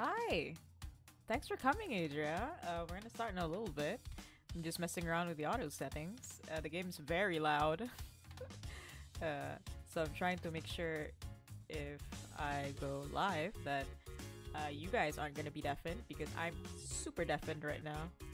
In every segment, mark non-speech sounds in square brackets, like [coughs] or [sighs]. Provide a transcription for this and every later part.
Hi. Thanks for coming, Adria. Uh, we're gonna start in a little bit. I'm just messing around with the auto settings. Uh, the game's very loud. [laughs] uh, so I'm trying to make sure if I go live that uh, you guys aren't gonna be deafened because I'm super deafened right now.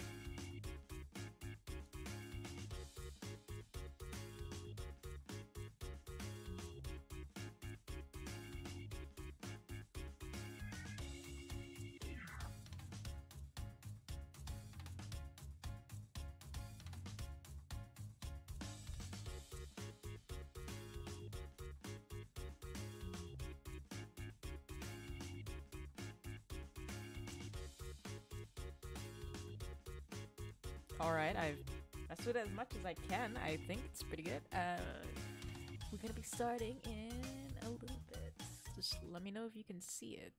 Can. I think it's pretty good. Uh, we're gonna be starting in a little bit. Just let me know if you can see it.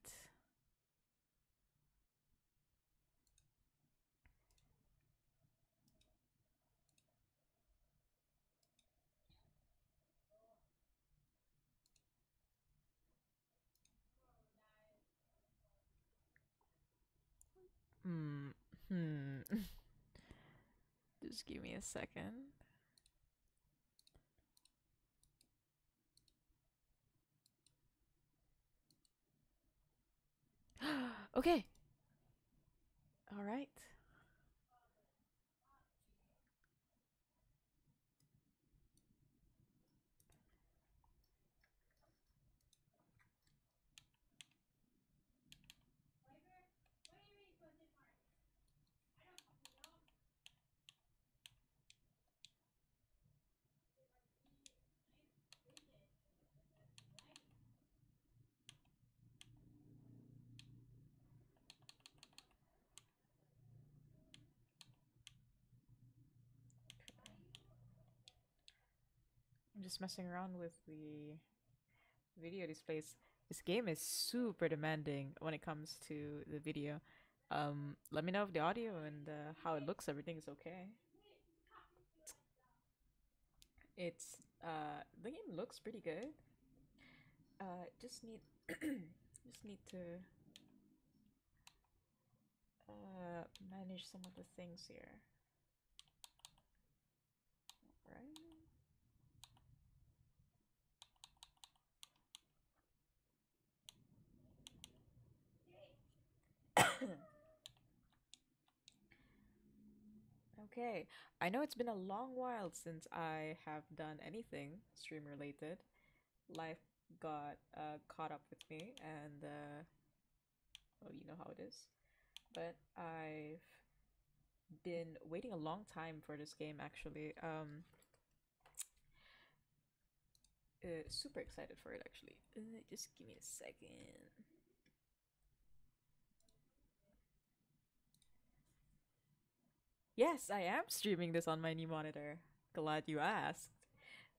Hmm. Hmm. Just give me a second. okay. All right. I'm just messing around with the video displays. This game is super demanding when it comes to the video. Um, let me know if the audio and uh, how it looks, everything is okay. It's uh, the game looks pretty good. Uh, just need [clears throat] just need to uh manage some of the things here. Right. Okay, I know it's been a long while since I have done anything stream related. Life got uh, caught up with me, and uh, you know how it is. But I've been waiting a long time for this game actually. Um, uh, super excited for it actually. Uh, just give me a second. Yes, I am streaming this on my new monitor. Glad you asked.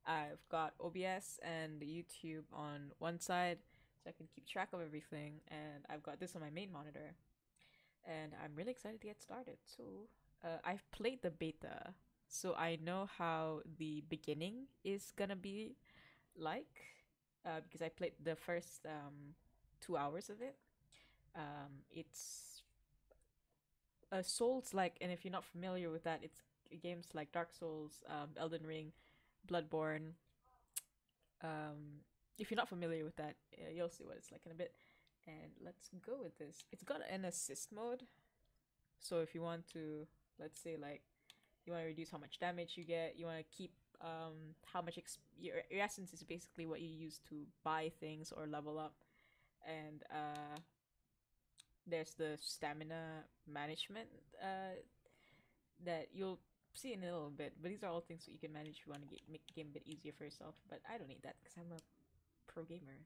I've got OBS and YouTube on one side so I can keep track of everything, and I've got this on my main monitor. And I'm really excited to get started. So, uh, I've played the beta, so I know how the beginning is gonna be like, uh, because I played the first um, two hours of it. Um, it's uh, Souls like, and if you're not familiar with that, it's games like Dark Souls, um, Elden Ring, Bloodborne. Um, if you're not familiar with that, uh, you'll see what it's like in a bit. And let's go with this. It's got an assist mode, so if you want to, let's say like, you want to reduce how much damage you get, you want to keep um how much exp- your, your essence is basically what you use to buy things or level up, and uh there's the stamina management uh, that you'll see in a little bit. But these are all things that you can manage if you want to get, make the game a bit easier for yourself. But I don't need that because I'm a pro gamer.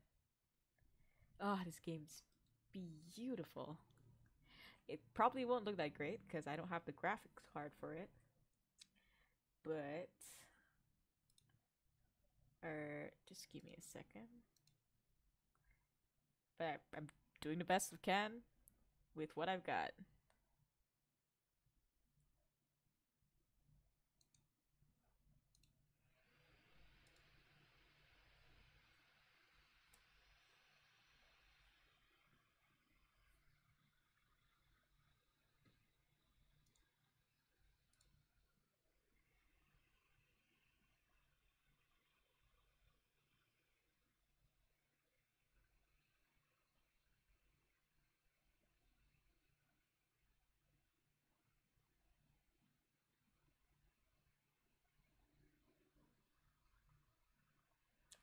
Oh, this game's beautiful. It probably won't look that great because I don't have the graphics card for it. But, er, just give me a second. But I, I'm doing the best I can with what I've got.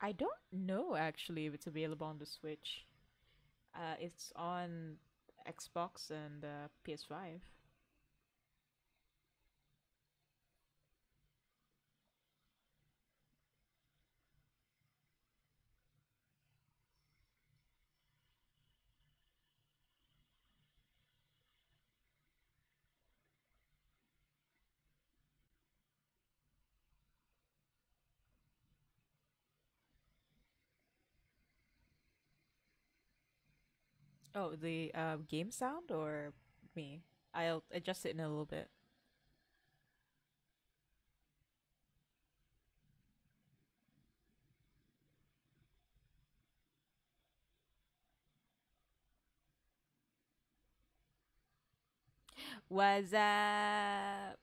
I don't know actually if it's available on the Switch. Uh, it's on Xbox and uh, PS5. Oh, the uh, game sound or me? I'll adjust it in a little bit. What's up?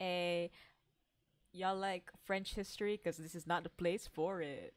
A y'all like French history? Because this is not the place for it.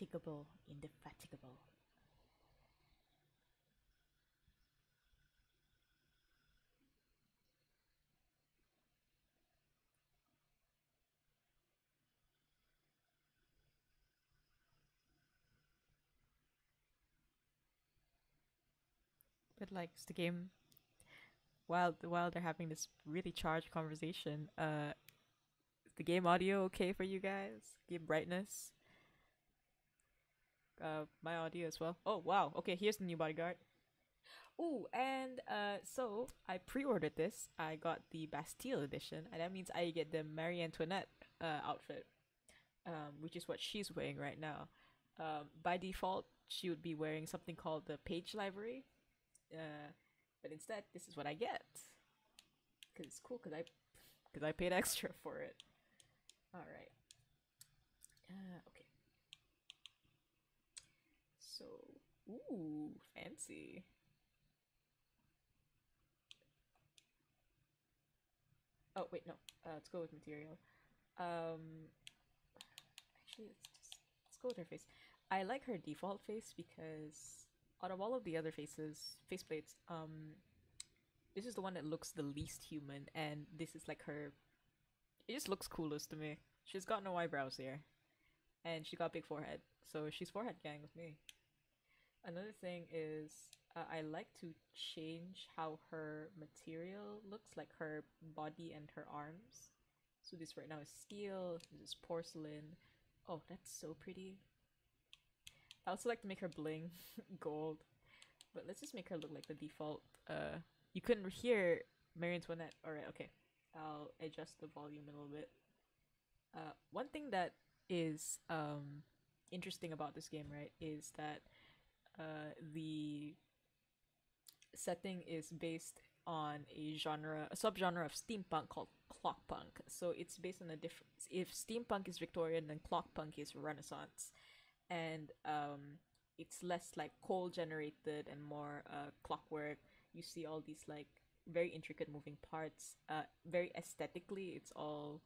Indefatigable, indefatigable. But like, the game while while they're having this really charged conversation, uh, is the game audio okay for you guys? Game brightness. Uh, my audio as well. Oh wow. Okay, here's the new bodyguard. Oh, and uh, so I pre-ordered this. I got the Bastille edition, and that means I get the Marie Antoinette uh, outfit, um, which is what she's wearing right now. Um, by default, she would be wearing something called the Page Library, uh, but instead, this is what I get because it's cool because I because I paid extra for it. All right. Uh, okay. So, ooh, fancy. Oh wait, no. Uh, let's go with material. Um, actually, let's just let's go with her face. I like her default face because out of all of the other faces, faceplates, um, this is the one that looks the least human, and this is like her. It just looks coolest to me. She's got no eyebrows here, and she got big forehead, so she's forehead gang with me. Another thing is uh, I like to change how her material looks, like her body and her arms. So this right now is steel. This is porcelain. Oh, that's so pretty. I also like to make her bling [laughs] gold, but let's just make her look like the default. Uh, you couldn't hear Marie Antoinette. All right, okay. I'll adjust the volume a little bit. Uh, one thing that is um interesting about this game, right, is that uh the setting is based on a genre, a subgenre of steampunk called clockpunk. So it's based on a different. If steampunk is Victorian, then clockpunk is Renaissance, and um, it's less like coal generated and more uh, clockwork. You see all these like very intricate moving parts. Uh, very aesthetically, it's all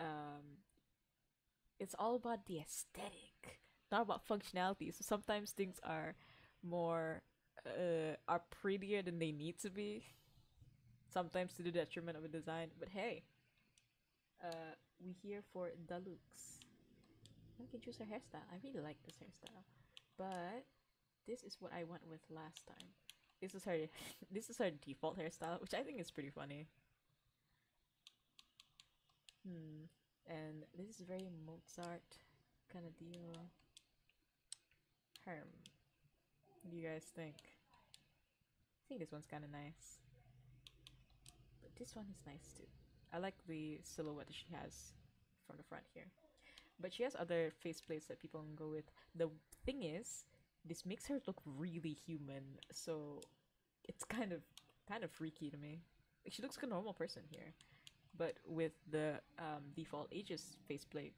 um, it's all about the aesthetic, not about functionality. So sometimes things are more uh, are prettier than they need to be. Sometimes to the detriment of a design. But hey, uh, we here for the looks. I can choose her hairstyle. I really like this hairstyle, but this is what I went with last time. This is her. [laughs] this is her default hairstyle, which I think is pretty funny. Hmm. And this is very Mozart kind of deal. Herm. What do you guys think? I think this one's kind of nice. But this one is nice too. I like the silhouette that she has from the front here. But she has other faceplates that people can go with. The thing is, this makes her look really human, so it's kind of kind of freaky to me. She looks like a normal person here. but with the um, default Aegis faceplate,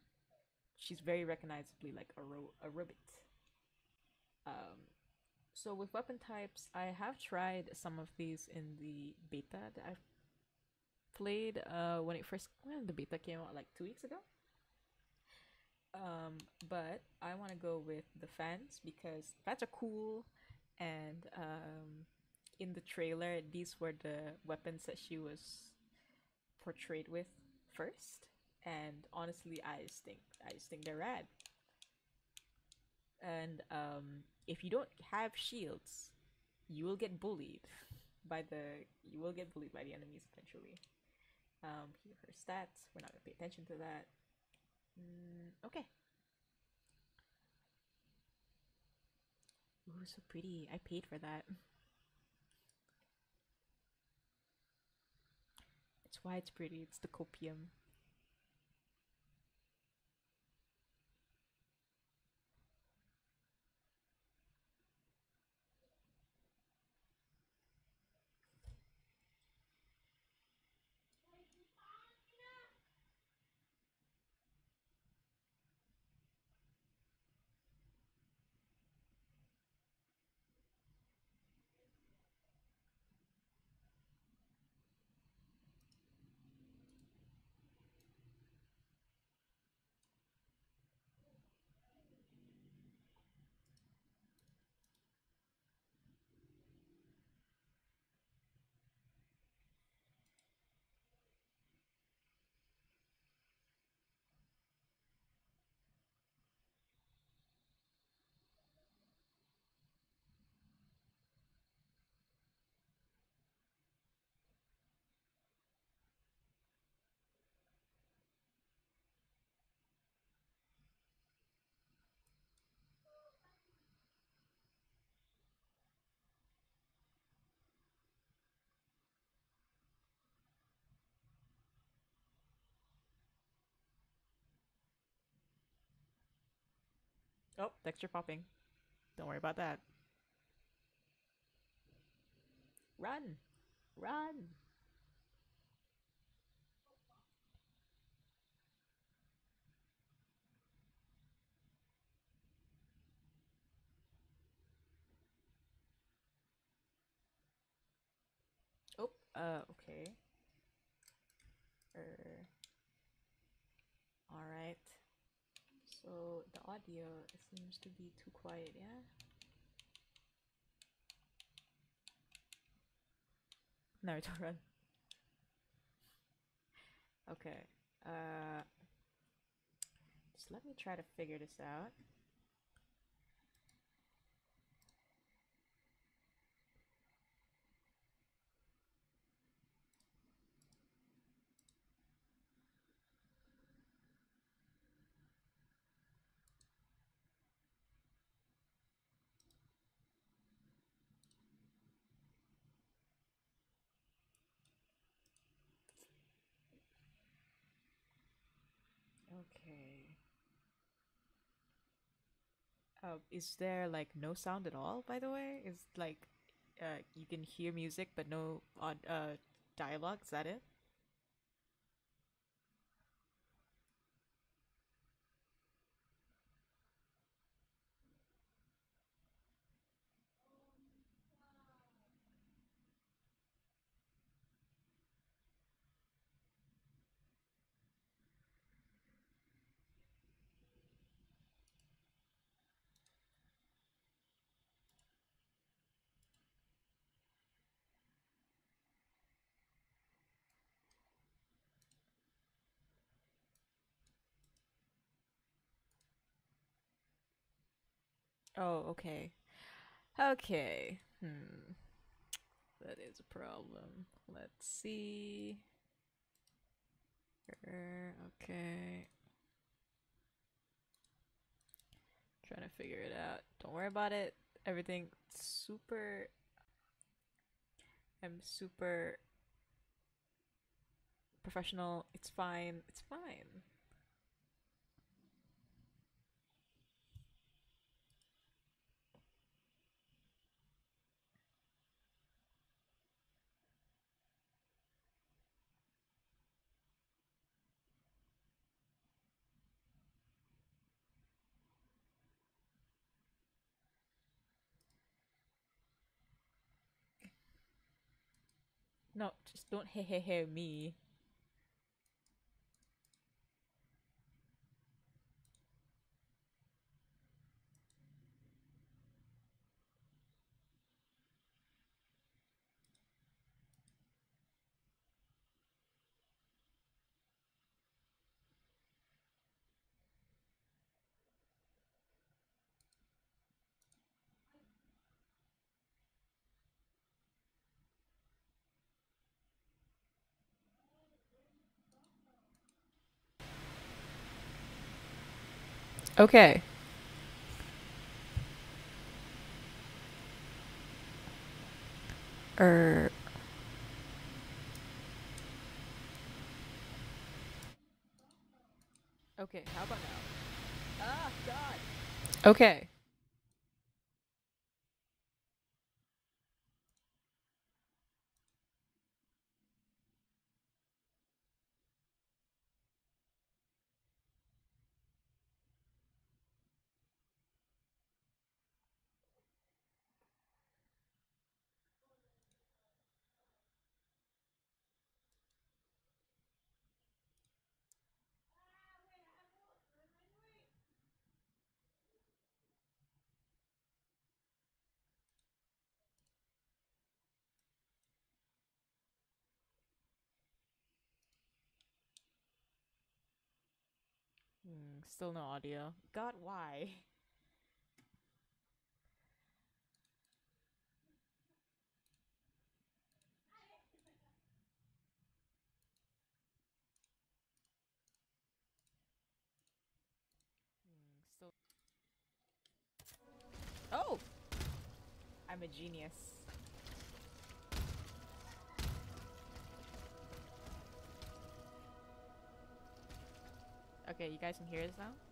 she's very recognizably like a, ro- a robot. Um, so with weapon types, I have tried some of these in the beta that I've played uh, when it first when the beta came out like two weeks ago. Um, but I want to go with the fans because fans are cool, and um, in the trailer, these were the weapons that she was portrayed with first. And honestly, I just think I just think they're rad. And um, if you don't have shields, you will get bullied by the you will get bullied by the enemies eventually. Um, here are her stats. We're not gonna pay attention to that. Mm, okay. Ooh, so pretty. I paid for that. It's why it's pretty. It's the copium. Oh, texture popping. Don't worry about that. Run! Run! Oh, uh, okay. Er. Alright. So the audio seems to be too quiet, yeah? Naruto [laughs] run. Okay. Uh just let me try to figure this out. Okay. Uh, is there like no sound at all, by the way? Is like uh you can hear music but no odd uh dialogue, is that it? Oh, okay. Okay. Hmm. That is a problem. Let's see. Er, Okay. Trying to figure it out. Don't worry about it. Everything super. I'm super professional. It's fine. It's fine. No, just don't hey hey hey me. Okay. Er. Okay, how about now? Ah, God. Okay. Hmm, still no audio. God, why? Hmm, still. Oh! I'm a genius. Okay, you guys can hear this now?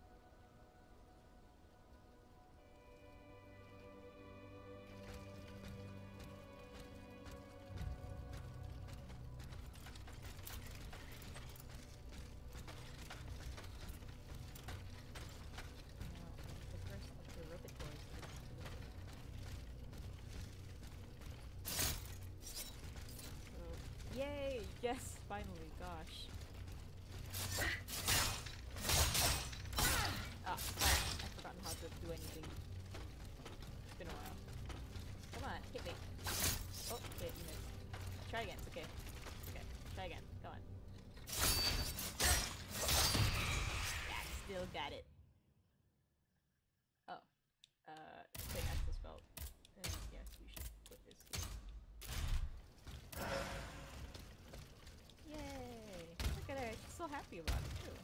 Happy about it too.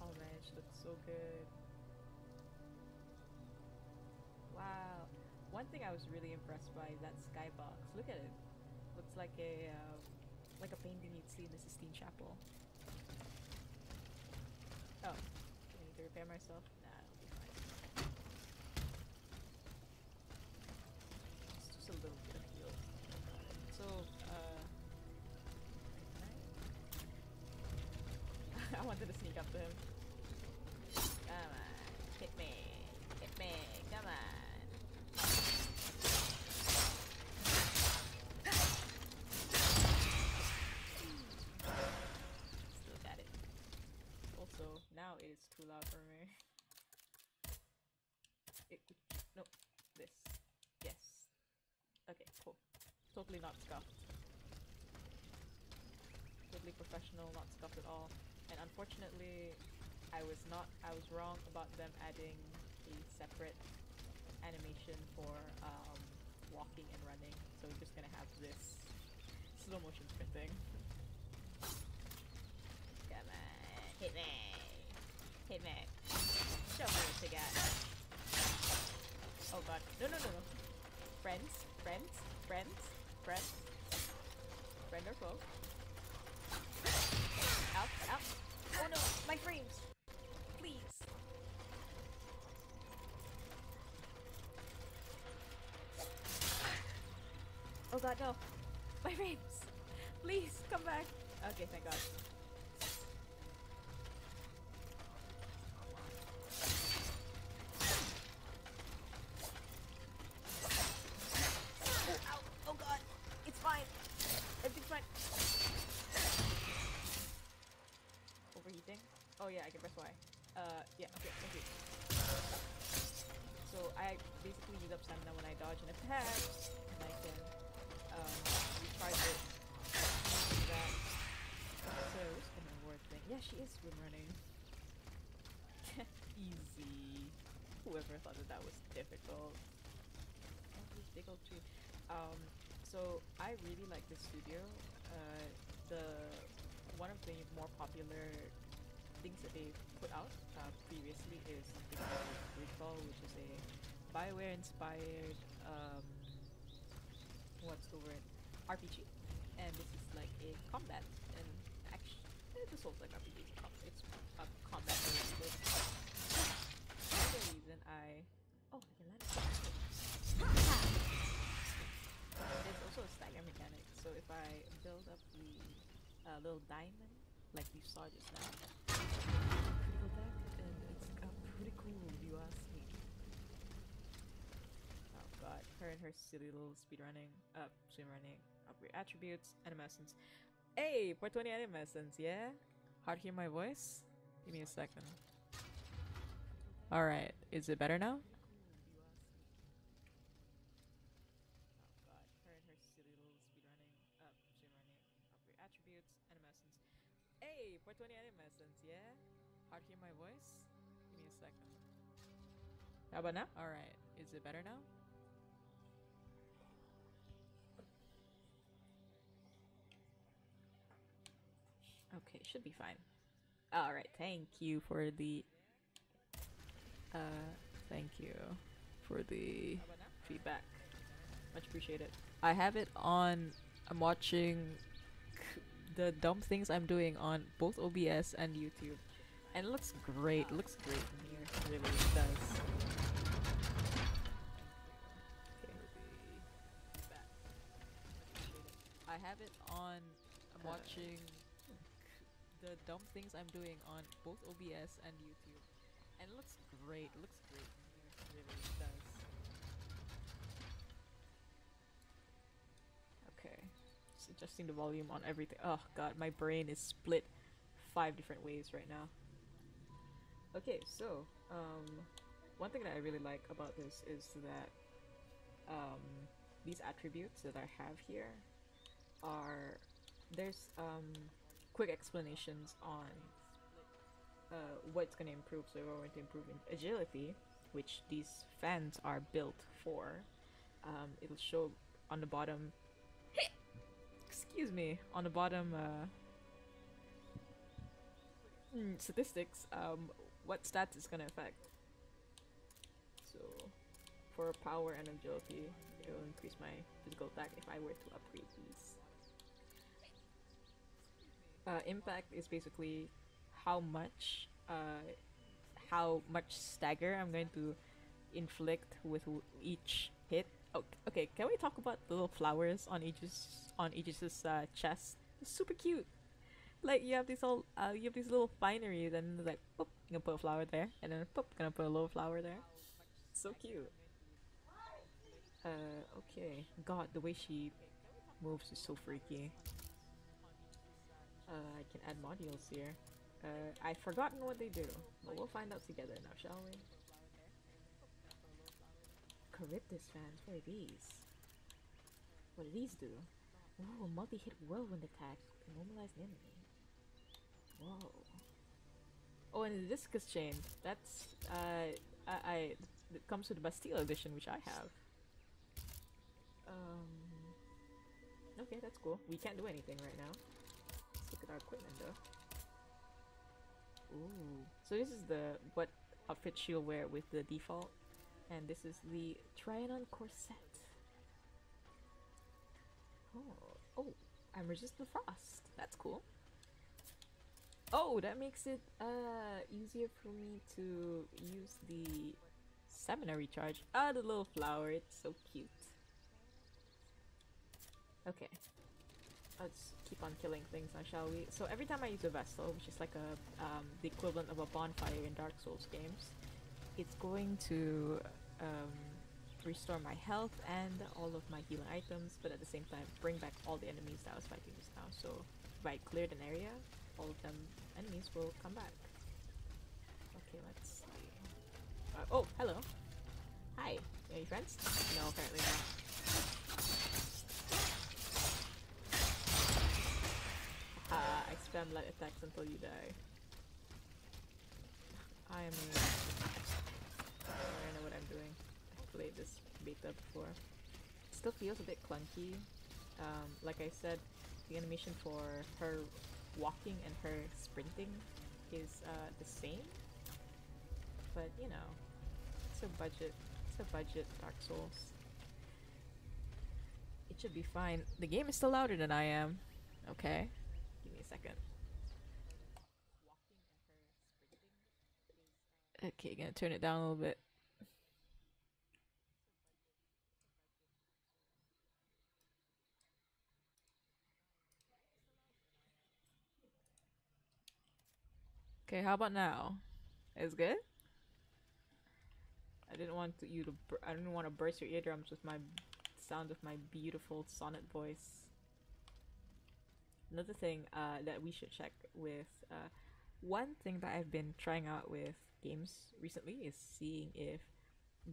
Oh man, she looks so good. Wow. One thing I was really impressed by is that skybox. Look at it. Looks like a uh, like a painting you'd see in the Sistine Chapel. Oh, I need to repair myself? Him. Come on, hit me, hit me, come on. Still got it. Also, now it is too loud for me. It, no, this. Yes. Okay, cool. Totally not scuffed. Totally professional, not scuffed at all. And unfortunately, I was not. I was wrong about them adding a separate animation for um, walking and running. So we're just gonna have this slow motion sprinting. Come on, hit me, hit me. Show me what you got. Oh god, no no no no. Friends, friends, friends, friends. Friend or foe? Out, out. Oh no, my frames. Please. Oh god, no. My frames. Please, come back. Okay, thank god. Yeah, I can press Y. Uh, yeah, okay, okay. So I basically use up stamina when I dodge an attack, and I can um, recharge it that. So, spin reward thing. Yeah, she is swim running. [laughs] Easy. Whoever thought that that was difficult. This big old tree. Um, so I really like this studio. Uh, the one of the more popular things that they put out uh, previously is GreedFall, which is a Bioware inspired um, what's the word RPG, and this is like a combat and action. It's a Souls like RPG. It's, a combat. For the reason I oh I can land. There's also a stagger mechanic, so if I build up the uh, little diamond, like we saw just now, deck, and uh, god, her and her silly little speed running, uh, swim running, upgrade attributes, Anima Essence. Hey, 420 Anima Essence, yeah? Hard hear my voice? Give me a second. Alright, is it better now? How about now? Alright, is it better now? Okay, should be fine. Alright, thank you for the uh thank you for the feedback. Much appreciated. I have it on I'm watching [laughs] the dumb things I'm doing on both OBS and YouTube. And it looks great. It looks great in here. It really does. Have it on I'm watching the dumb things I'm doing on both OBS and YouTube. And it looks great. It looks great. It really does. Okay. Just adjusting the volume on everything. Oh god, my brain is split five different ways right now. Okay, so, um, one thing that I really like about this is that um, these attributes that I have here are there's um, quick explanations on uh, what's going to improve. So we're going to improve in agility, which these fans are built for. Um, it'll show on the bottom. [coughs] excuse me, on the bottom uh, mm, statistics. Um, what stats it's going to affect. So for power and agility, it will increase my physical attack if I were to upgrade these. Uh, impact is basically how much uh, how much stagger I'm going to inflict with each hit. Oh, okay. Can we talk about the little flowers on Aegis on Aegis's uh, chest? It's super cute. Like you have these all uh, you have these little fineries, and like, boop, you gonna put a flower there, and then boop, gonna put a little flower there. So cute. Uh, okay. God, the way she moves is so freaky. Uh, I can add modules here. Uh, I've forgotten what they do, but we'll find out together now, shall we? Charybdis fans, what are these? What do these do? Ooh, multi-hit whirlwind attack can normalize an enemy. Whoa. Oh, and the discus chain. That's uh, I, I it comes with the Bastille edition, which I have. Um. Okay, that's cool. We can't do anything right now. Look at our equipment though. Ooh. So this is the what outfit she'll wear with the default, and this is the Trianon corset. Oh, oh, I'm resistant to frost. That's cool. Oh, that makes it uh easier for me to use the stamina recharge. Ah, the little flower. It's so cute. Okay. Let's keep on killing things now, shall we? So every time I use a vessel, which is like a um, the equivalent of a bonfire in Dark Souls games, it's going to um, restore my health and all of my healing items, but at the same time bring back all the enemies that I was fighting just now. So if I cleared an area, all of them enemies will come back. Okay, let's see. Uh, oh, hello. Hi. Are you friends? No, apparently not. I spam light attacks until you die. I am. I know what I'm doing. I've played this beta before. It still feels a bit clunky. Um, like I said, the animation for her walking and her sprinting is uh, the same. But you know, it's a budget. It's a budget Dark Souls. It should be fine. The game is still louder than I am. Okay, second. Okay, gonna turn it down a little bit. Okay, how about now? Is good? I didn't want you to. I didn't want to burst your eardrums with my sound of my beautiful sonnet voice. Another thing uh, that we should check with uh, one thing that I've been trying out with games recently is seeing if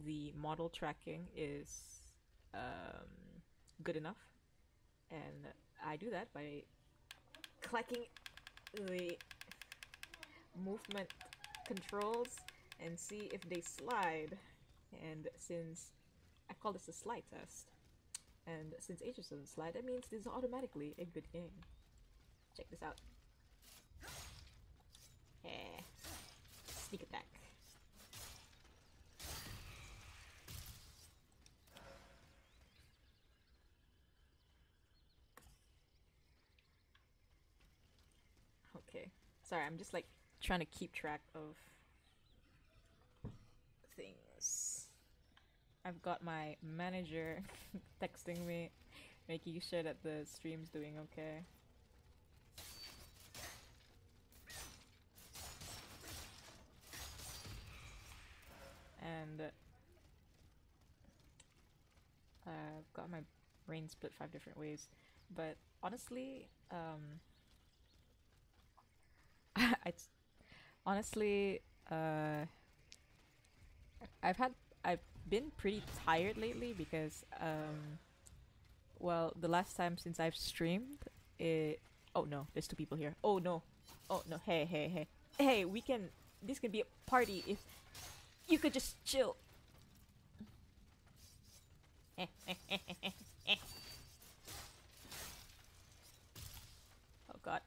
the model tracking is um, good enough, and I do that by clicking the movement controls and see if they slide. And since I call this a slide test, and since Aegis doesn't slide, that means this is automatically a good game. Check this out. Yeah. Sneak attack. Okay. Sorry, I'm just like trying to keep track of things. I've got my manager [laughs] texting me, making sure that the stream's doing okay. And uh, I've got my brain split five different ways, but honestly, um, [laughs] I honestly, uh, I've had I've been pretty tired lately because um, well, the last time since I've streamed, it. Oh no, there's two people here. Oh no, oh no. Hey, hey, hey, hey. We can. This can be a party if you could just chill. oh god,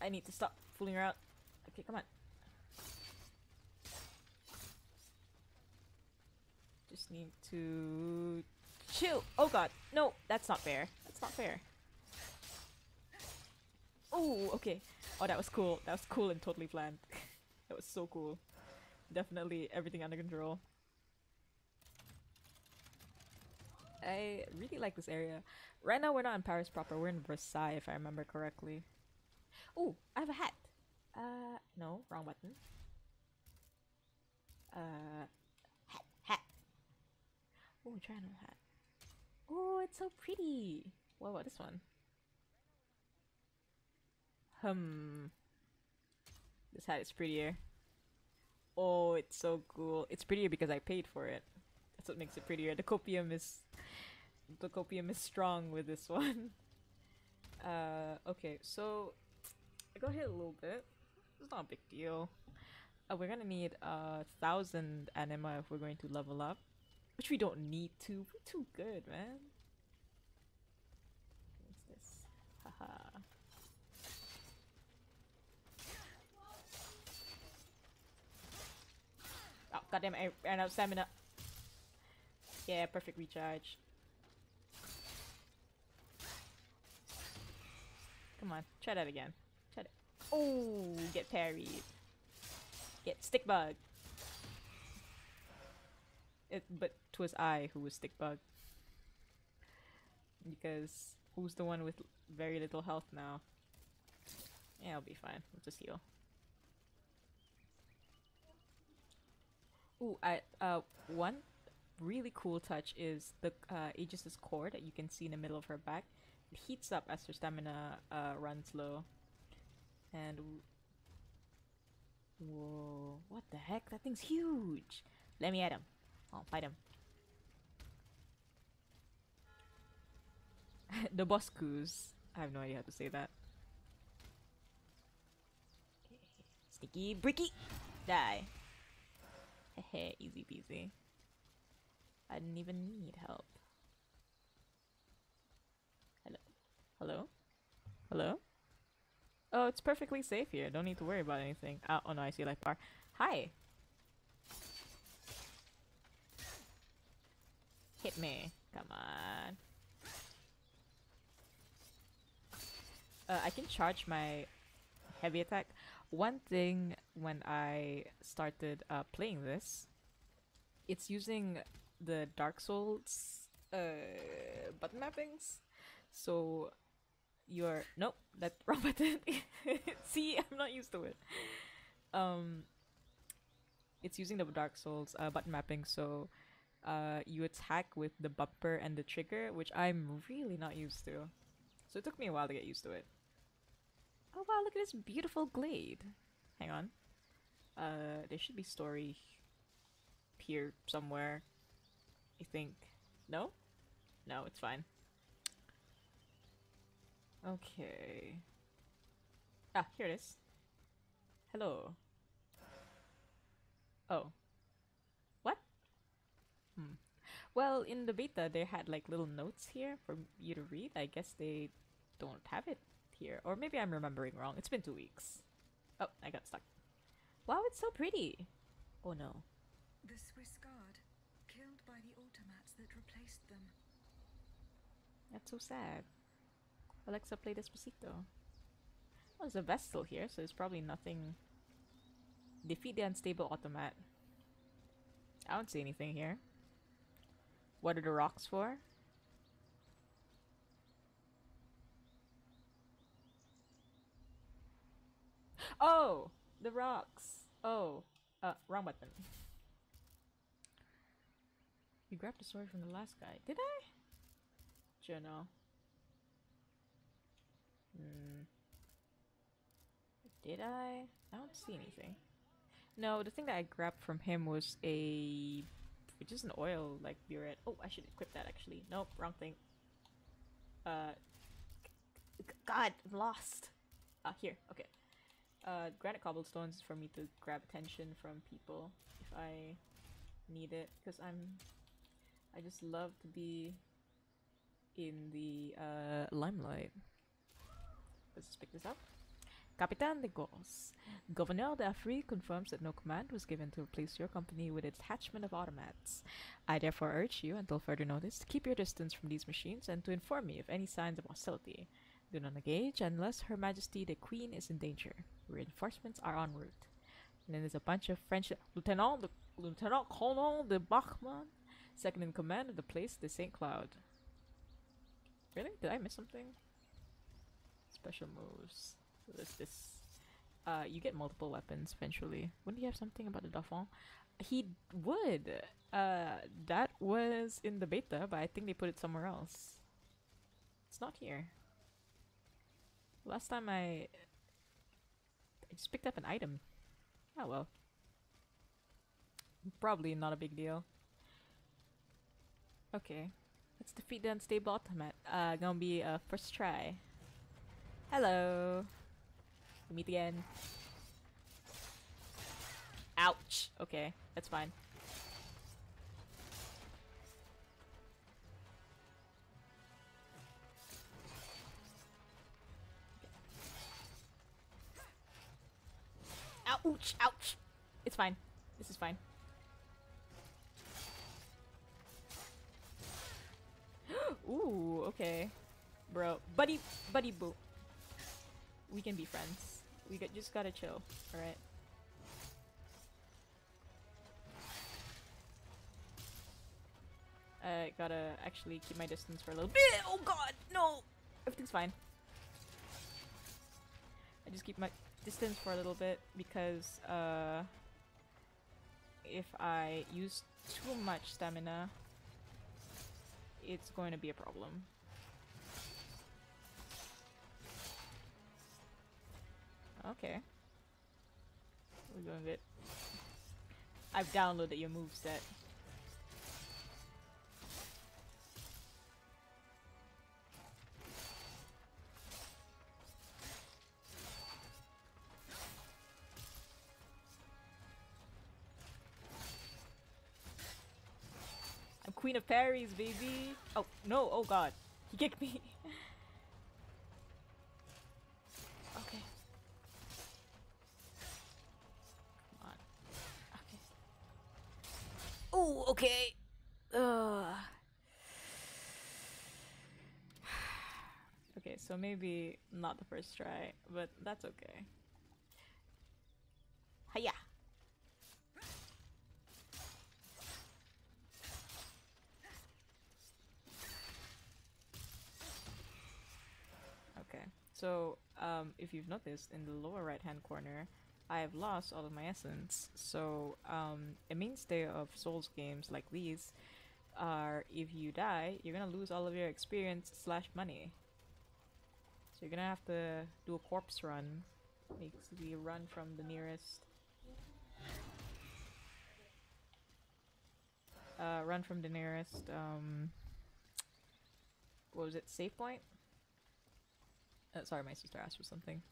I need to stop fooling around. Okay, come on. Just need to chill. Oh god, no, that's not fair. That's not fair. Oh, okay. Oh, that was cool. That was cool and totally planned. [laughs] that was so cool. Definitely everything under control. I really like this area. Right now we're not in Paris proper. We're in Versailles, if I remember correctly. Oh, I have a hat. Uh, no, wrong button. Uh, hat, hat. Oh, try another hat. Oh, it's so pretty. What about this one? Hmm. This hat is prettier. Oh, it's so cool. It's prettier because I paid for it. That's what makes it prettier. The copium is the copium is strong with this [laughs] one. Uh, okay, so I got hit a little bit. It's not a big deal. Uh, we're gonna need a thousand anima if we're going to level up, which we don't need to. We're too good, man. What's this? Haha. Oh, goddamn, I ran out of stamina. Yeah, perfect recharge. Come on, try that again. Try that. Oh, get parried. Get stick bug. It, but twas I who was stick bug. Because who's the one with very little health now? Yeah, I'll be fine. We'll just heal. Ooh, I uh one really cool touch is the uh Aegis's core that you can see in the middle of her back. It heats up as her stamina uh runs low. And Whoa, what the heck? That thing's huge. Let me at him. I'll fight him. [laughs] the Boskus. I have no idea how to say that. Sticky bricky! Die. Hehe, easy peasy. I didn't even need help. Hello? Hello? Hello? Oh, it's perfectly safe here. Don't need to worry about anything. Oh, oh no, I see a life bar. Hi! Hit me. Come on. Uh, I can charge my heavy attack. One thing when I started uh, playing this, it's using the Dark Souls uh, button mappings. So you're nope, that [laughs] wrong button. [laughs] See, I'm not used to it. Um, it's using the Dark Souls uh, button mapping, so uh, you attack with the bumper and the trigger, which I'm really not used to. So it took me a while to get used to it. Oh wow, look at this beautiful glade. Hang on. Uh, there should be story here somewhere. I think. No? No, it's fine. Okay. Ah, here it is. Hello. Oh. What? Hmm. Well, in the beta, they had like little notes here for you to read. I guess they don't have it here. Or maybe I'm remembering wrong. It's been two weeks. Oh, I got stuck. Wow, it's so pretty. Oh no. The Swiss Guard, killed by the automats that replaced them. That's so sad. Alexa, play Despacito. Oh, there's a Vestal here, so it's probably nothing. Defeat the unstable automat. I don't see anything here. What are the rocks for? Oh! The rocks! Oh. Uh, wrong button. You grabbed the sword from the last guy. Did I? Journal. Hmm. Did I? I don't see anything. No, the thing that I grabbed from him was a... Which is an oil, like, burette. Oh, I should equip that, actually. Nope, wrong thing. Uh... God, I'm lost! Ah, here, okay. Uh, granite cobblestones for me to grab attention from people if I need it. Because I'm... I just love to be in the uh, limelight. Let's just pick this up. Capitan de Gauls. Governor de Afrique confirms that no command was given to replace your company with a detachment of automats. I therefore urge you, until further notice, to keep your distance from these machines and to inform me of any signs of hostility. Do not engage unless Her Majesty the Queen is in danger. Reinforcements are en route. And then there's a bunch of French Lieutenant, the Lieutenant Colonel de Bachmann, second in command of the place de Saint Cloud. Really? Did I miss something? Special moves. What's this? Uh, you get multiple weapons eventually. Wouldn't he have something about the Dauphin? He would. Uh, that was in the beta, but I think they put it somewhere else. It's not here. Last time I... I just picked up an item. Oh well. Probably not a big deal. Okay. Let's defeat the unstable automat. Uh, gonna be a first try. Hello. We meet again. Ouch. Okay, that's fine. Ouch, ouch. It's fine. This is fine. [gasps] Ooh, okay. Bro, buddy, buddy boo. We can be friends. We got, just gotta chill, alright? I gotta actually keep my distance for a little bit. Oh god, no! Everything's fine. I just keep my distance for a little bit because uh, if I use too much stamina, it's going to be a problem. Okay. We're doing good. I've downloaded your move queen of parries, baby. Oh no! Oh god, he kicked me. [laughs] okay. Come on. Okay. Oh, okay. Ugh. [sighs] Okay, so maybe not the first try, but that's okay. Hiya! Okay, so um, if you've noticed in the lower right hand corner, I have lost all of my essence. So um, a mainstay of Souls games like these are if you die, you're gonna lose all of your experience slash money. So you're gonna have to do a corpse run, basically run from the nearest. Uh, run from the nearest. Um, what was it? Save point. Uh, sorry, my sister asked for something.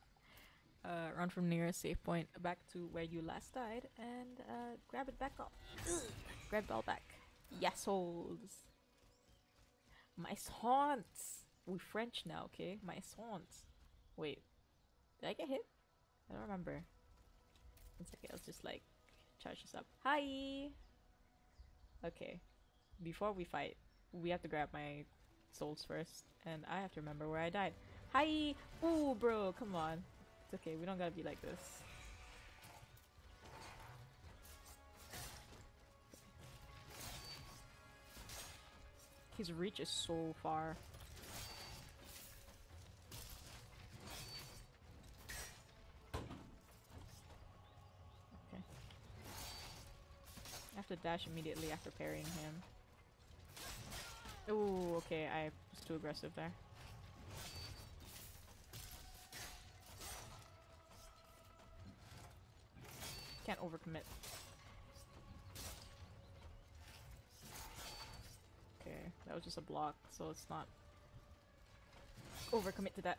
Uh, run from nearest safe point back to where you last died and uh, grab it back up. grab it all back. Yes, holes. My haunts. We French now, okay? My haunts. Wait, did I get hit? I don't remember. One second, let's just like charge this up. Hi. Okay, before we fight, we have to grab my souls first, and I have to remember where I died. Hi! Ooh, bro, come on. It's okay, we don't gotta be like this. His reach is so far. Okay. I have to dash immediately after parrying him. Ooh, okay, I was too aggressive there. Can't overcommit. Okay, that was just a block, so let's not overcommit to that.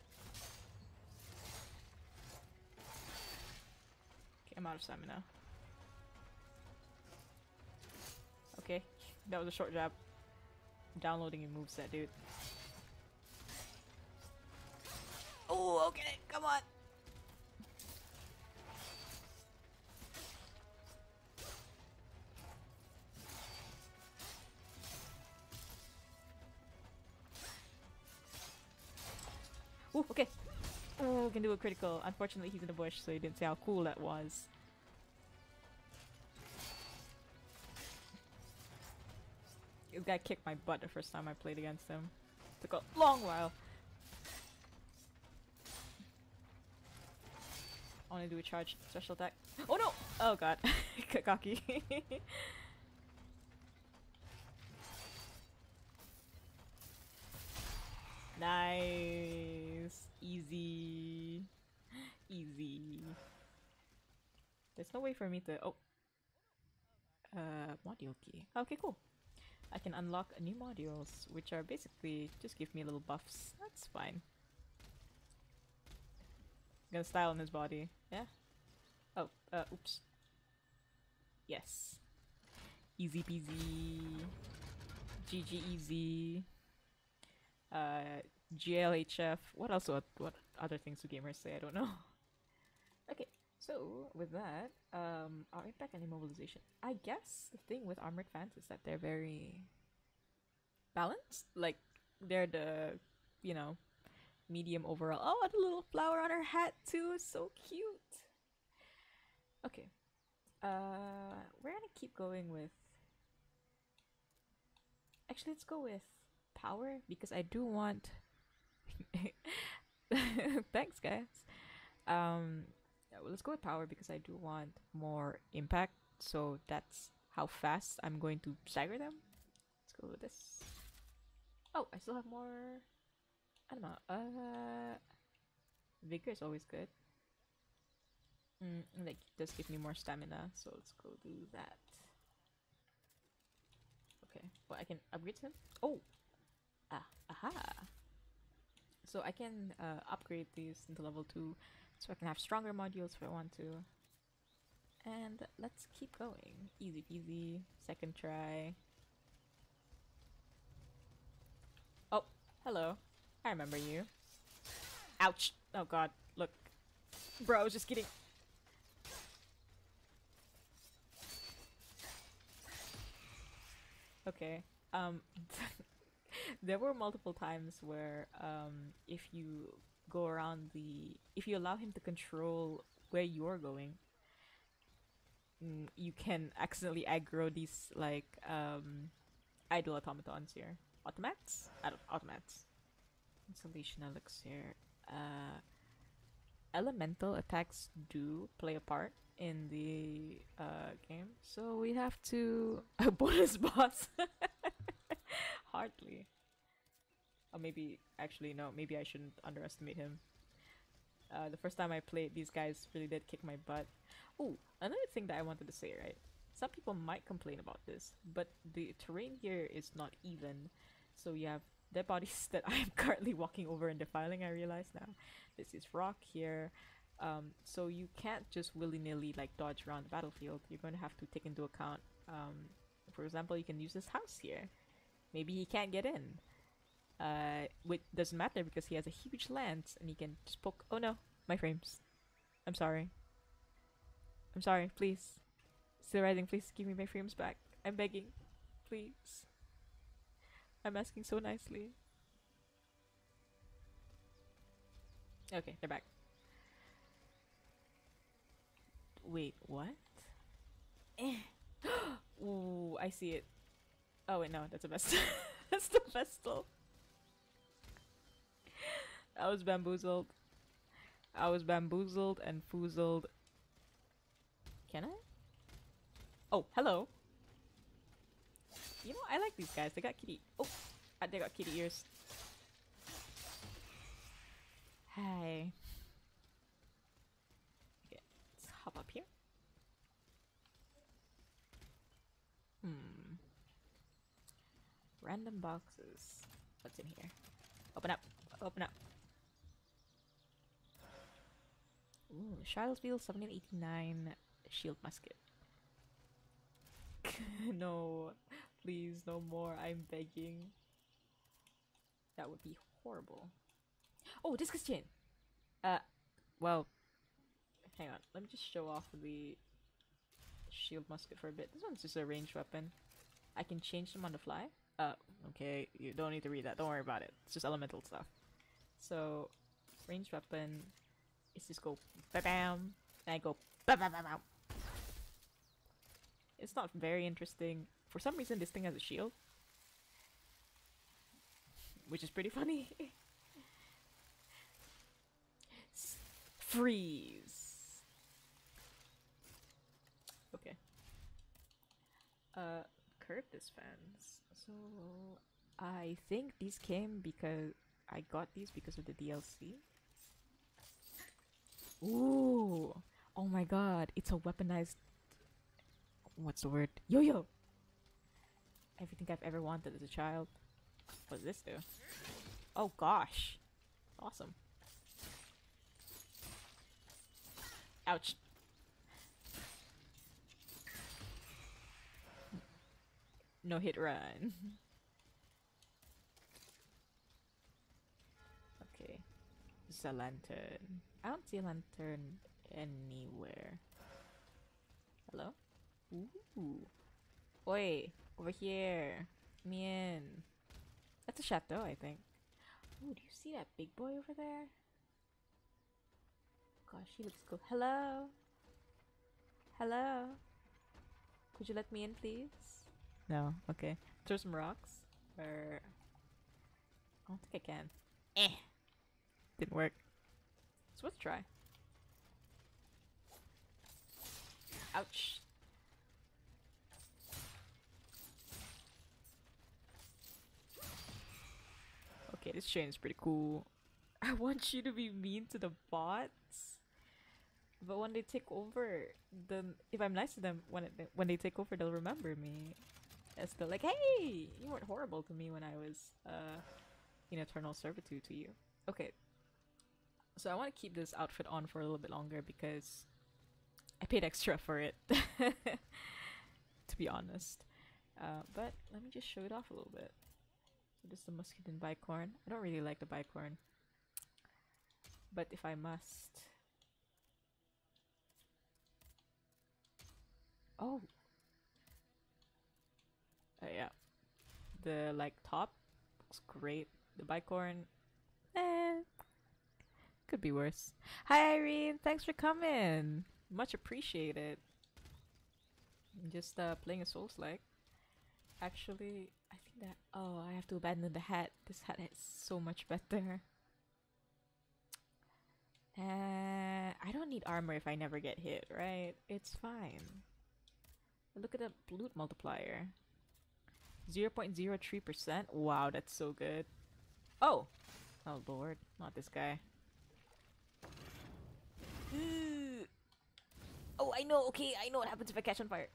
Okay, I'm out of stamina. Okay, that was a short jab. downloading your moveset, dude. Oh, okay, come on. Can do a critical. Unfortunately, he's in the bush, so he didn't see how cool that was. This guy kicked my butt the first time I played against him. Took a long while. I want to do a charge special attack. Oh no! Oh god. [laughs] Cocky. [laughs] nice. Easy. Easy. No way for me to. Oh. Uh, module key. Okay, cool. I can unlock new modules, which are basically just give me little buffs. That's fine. Gonna style on his body. Yeah? Oh, uh, oops. Yes. Easy peasy. GG easy. Uh, GLHF. What else? What, what other things do gamers say? I don't know. [laughs] okay, so with that, um, our impact and immobilization. I guess the thing with armored fans is that they're very balanced. Like they're the, you know, medium overall. Oh, the little flower on her hat too so cute. Okay, uh, we're gonna keep going with. Actually, let's go with power because I do want. [laughs] Thanks, guys. Um, yeah, well, let's go with power because I do want more impact. So that's how fast I'm going to stagger them. Let's go with this. Oh, I still have more. I don't know. Uh, vigor is always good. Mm, like does give me more stamina, so let's go do that. Okay, well I can upgrade him. Oh, ah, aha. So I can uh, upgrade these into level two, so I can have stronger modules if I want to. And let's keep going. Easy peasy. Second try. Oh, hello. I remember you. Ouch. Oh god, look. Bro, I was just kidding. Okay. Um [laughs] there were multiple times where um if you go around the if you allow him to control where you're going mm, you can accidentally aggro these like um idle automatons here. Automats? Auto- automats. Insulation elixir uh elemental attacks do play a part in the uh game. So we have to [laughs] a bonus boss. [laughs] Hardly or maybe actually no maybe i shouldn't underestimate him. Uh, the first time i played these guys really did kick my butt. Oh another thing that i wanted to say right? Some people might complain about this but the terrain here is not even. So you have dead bodies [laughs] that i'm currently walking over and defiling i realize now. This is rock here. Um, so you can't just willy-nilly like dodge around the battlefield. You're going to have to take into account um, for example you can use this house here. Maybe he can't get in uh, which doesn't matter because he has a huge lance and he can just poke. Oh no, my frames. I'm sorry. I'm sorry. Please, Steelrising. Please give me my frames back. I'm begging. Please. I'm asking so nicely. Okay, they're back. Wait, what? [gasps] Ooh, I see it. Oh wait, no, that's a vestal. [laughs] that's the vestal. I was bamboozled. I was bamboozled and foozled. Can I? Oh, hello. You know, I like these guys. They got kitty. Oh, ah, they got kitty ears. Hi. Okay, let's hop up here. Hmm. Random boxes. What's in here? Open up. Open up. Ooh, Charleville 1789 shield musket. [laughs] no, please, no more. I'm begging. That would be horrible. Oh, discus chain. Uh, well, hang on. Let me just show off the shield musket for a bit. This one's just a ranged weapon. I can change them on the fly. Uh, okay, you don't need to read that. Don't worry about it. It's just elemental stuff. So, ranged weapon is just go ba bam, and I go ba ba ba bam. It's not very interesting. For some reason, this thing has a shield, which is pretty funny. [laughs] Freeze. Okay. Uh, Curtis fans. So I think these came because I got these because of the DLC. Ooh. Oh my god, it's a weaponized what's the word? Yo-yo. Everything I've ever wanted as a child. What does this do? Oh gosh. Awesome. Ouch. No hit run. [laughs] okay. It's a lantern. I don't see a lantern anywhere. Hello? Ooh. Oi, over here. Me in. That's a chateau, I think. Ooh, do you see that big boy over there? Gosh, he looks cool. Hello? Hello? Could you let me in, please? No, okay. Throw some rocks. Or. I don't think I can. Eh! Didn't work. Let's try. Ouch. Okay, this chain is pretty cool. [laughs] I want you to be mean to the bots. But when they take over, then if I'm nice to them, when it, when they take over, they'll remember me. As the like, hey, you weren't horrible to me when I was uh, in eternal servitude to you. Okay. So I want to keep this outfit on for a little bit longer because I paid extra for it. [laughs] to be honest. Uh, but let me just show it off a little bit. So this is the Muskegon bicorn. I don't really like the bicorn. But if I must... Oh! Uh, yeah. The, like, top looks great. The bicorn, eh, could be worse. Hi Irene, thanks for coming! Much appreciated. Just, uh, playing a Souls-like. Actually, I think that... Oh, I have to abandon the hat. This hat is so much better. Uh, I don't need armor if I never get hit, right? It's fine. Look at the loot multiplier. 0.03%? Wow, that's so good. Oh! Oh lord, not this guy. Oh, I know, okay, I know what happens if I catch on fire.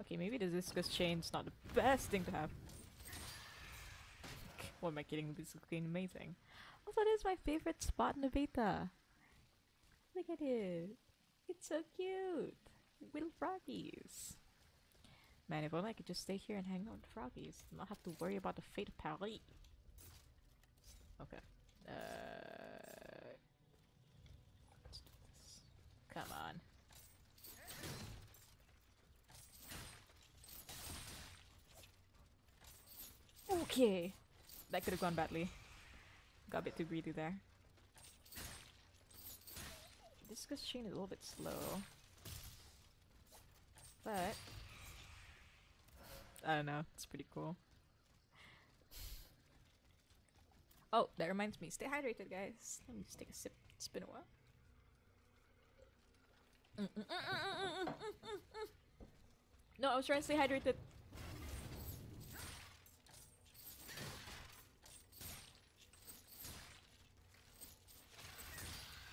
Okay, maybe the discus chain's not the best thing to have. What am I kidding? This is looking amazing. Also, this is my favorite spot in the beta. Look at it. It's so cute. Little froggies. Man, if only I could just stay here and hang out with the froggies. And not have to worry about the fate of Paris. Okay. Uh. Come on. Okay. That could have gone badly. Got a bit too greedy there. This discus chain is a little bit slow. But I don't know, it's pretty cool. Oh, that reminds me, stay hydrated guys. Let me just take a sip. It's been a while. No, I was trying to stay hydrated.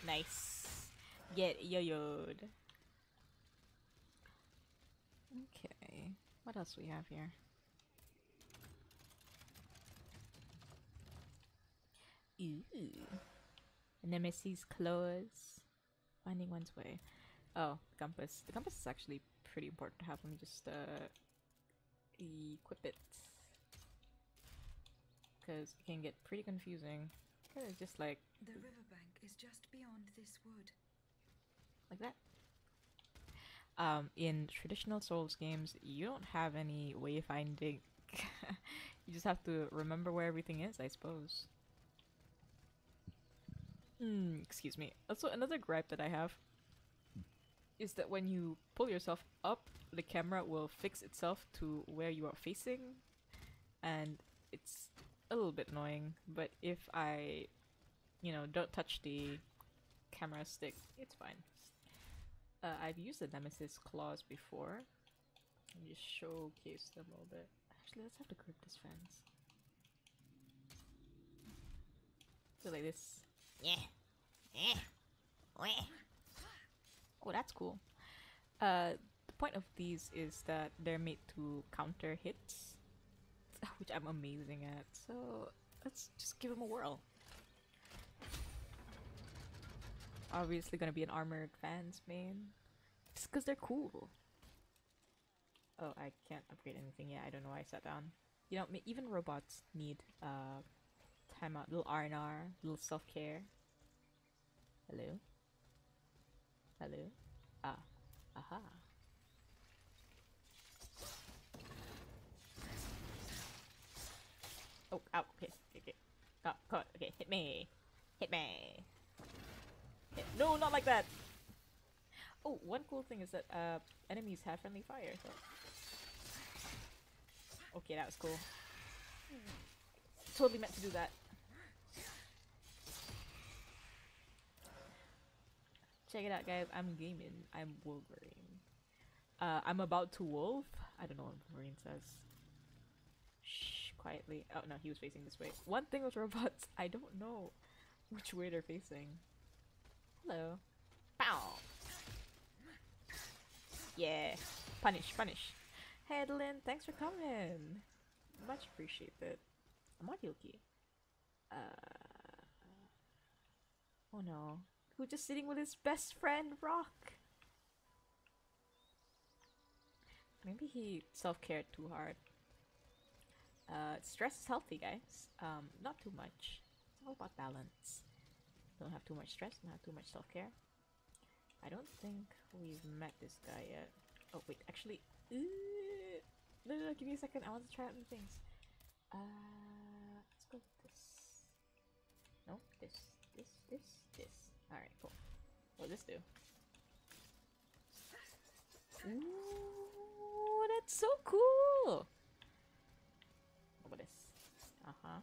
Nice. Get yo-yoed. Okay. What else we have here? Ooh. Nemesis claws. Finding one's way. Oh, compass. The compass is actually pretty important to have. Let me just uh, equip it. Because it can get pretty confusing. Kind of just like The riverbank is just beyond this wood. like that. Um, in traditional Souls games, you don't have any wayfinding. [laughs] you just have to remember where everything is, I suppose. Hmm, excuse me. Also, another gripe that I have is that when you pull yourself up, the camera will fix itself to where you are facing, and it's a little bit annoying. But if I, you know, don't touch the camera stick, it's fine. Uh, I've used the Nemesis claws before. Let me just showcase them a little bit. Actually, let's have to grip this fence. So like this. Yeah. Yeah. Oh, that's cool. Uh, the point of these is that they're made to counter hits, [laughs] which I'm amazing at. So let's just give them a whirl. Obviously gonna be an armored fans main. Just cause they're cool. Oh, I can't upgrade anything yet. I don't know why I sat down. You know, even robots need uh timeout, little R and R, little self care. Hello. Hello. Ah. Aha. Oh, ow. Okay, okay, okay. Oh, come. Okay, hit me. Hit me. Hit. No, not like that. Oh, one cool thing is that uh, enemies have friendly fire. So. Okay, that was cool. Totally meant to do that. Check it out, guys. I'm gaming. I'm Wolverine. Uh, I'm about to wolf. I don't know what Marine says. Shh, quietly. Oh no, he was facing this way. One thing with robots, I don't know which way they're facing. Hello. Pow! Yeah. Punish, punish. Headland, thanks for coming. Much appreciated. A module key. Uh. Oh no. Who's just sitting with his best friend, Rock? Maybe he self-cared too hard. Uh, stress is healthy, guys. Um, not too much. It's all about balance. Don't have too much stress, don't have too much self-care. I don't think we've met this guy yet. Oh, wait, actually... Uh, no, no, no, give me a second. I want to try out new things. Uh, let's go with this. No, this, this, this, this. Alright, cool. What does this do? Ooh, that's so cool! What about this? Uh-huh.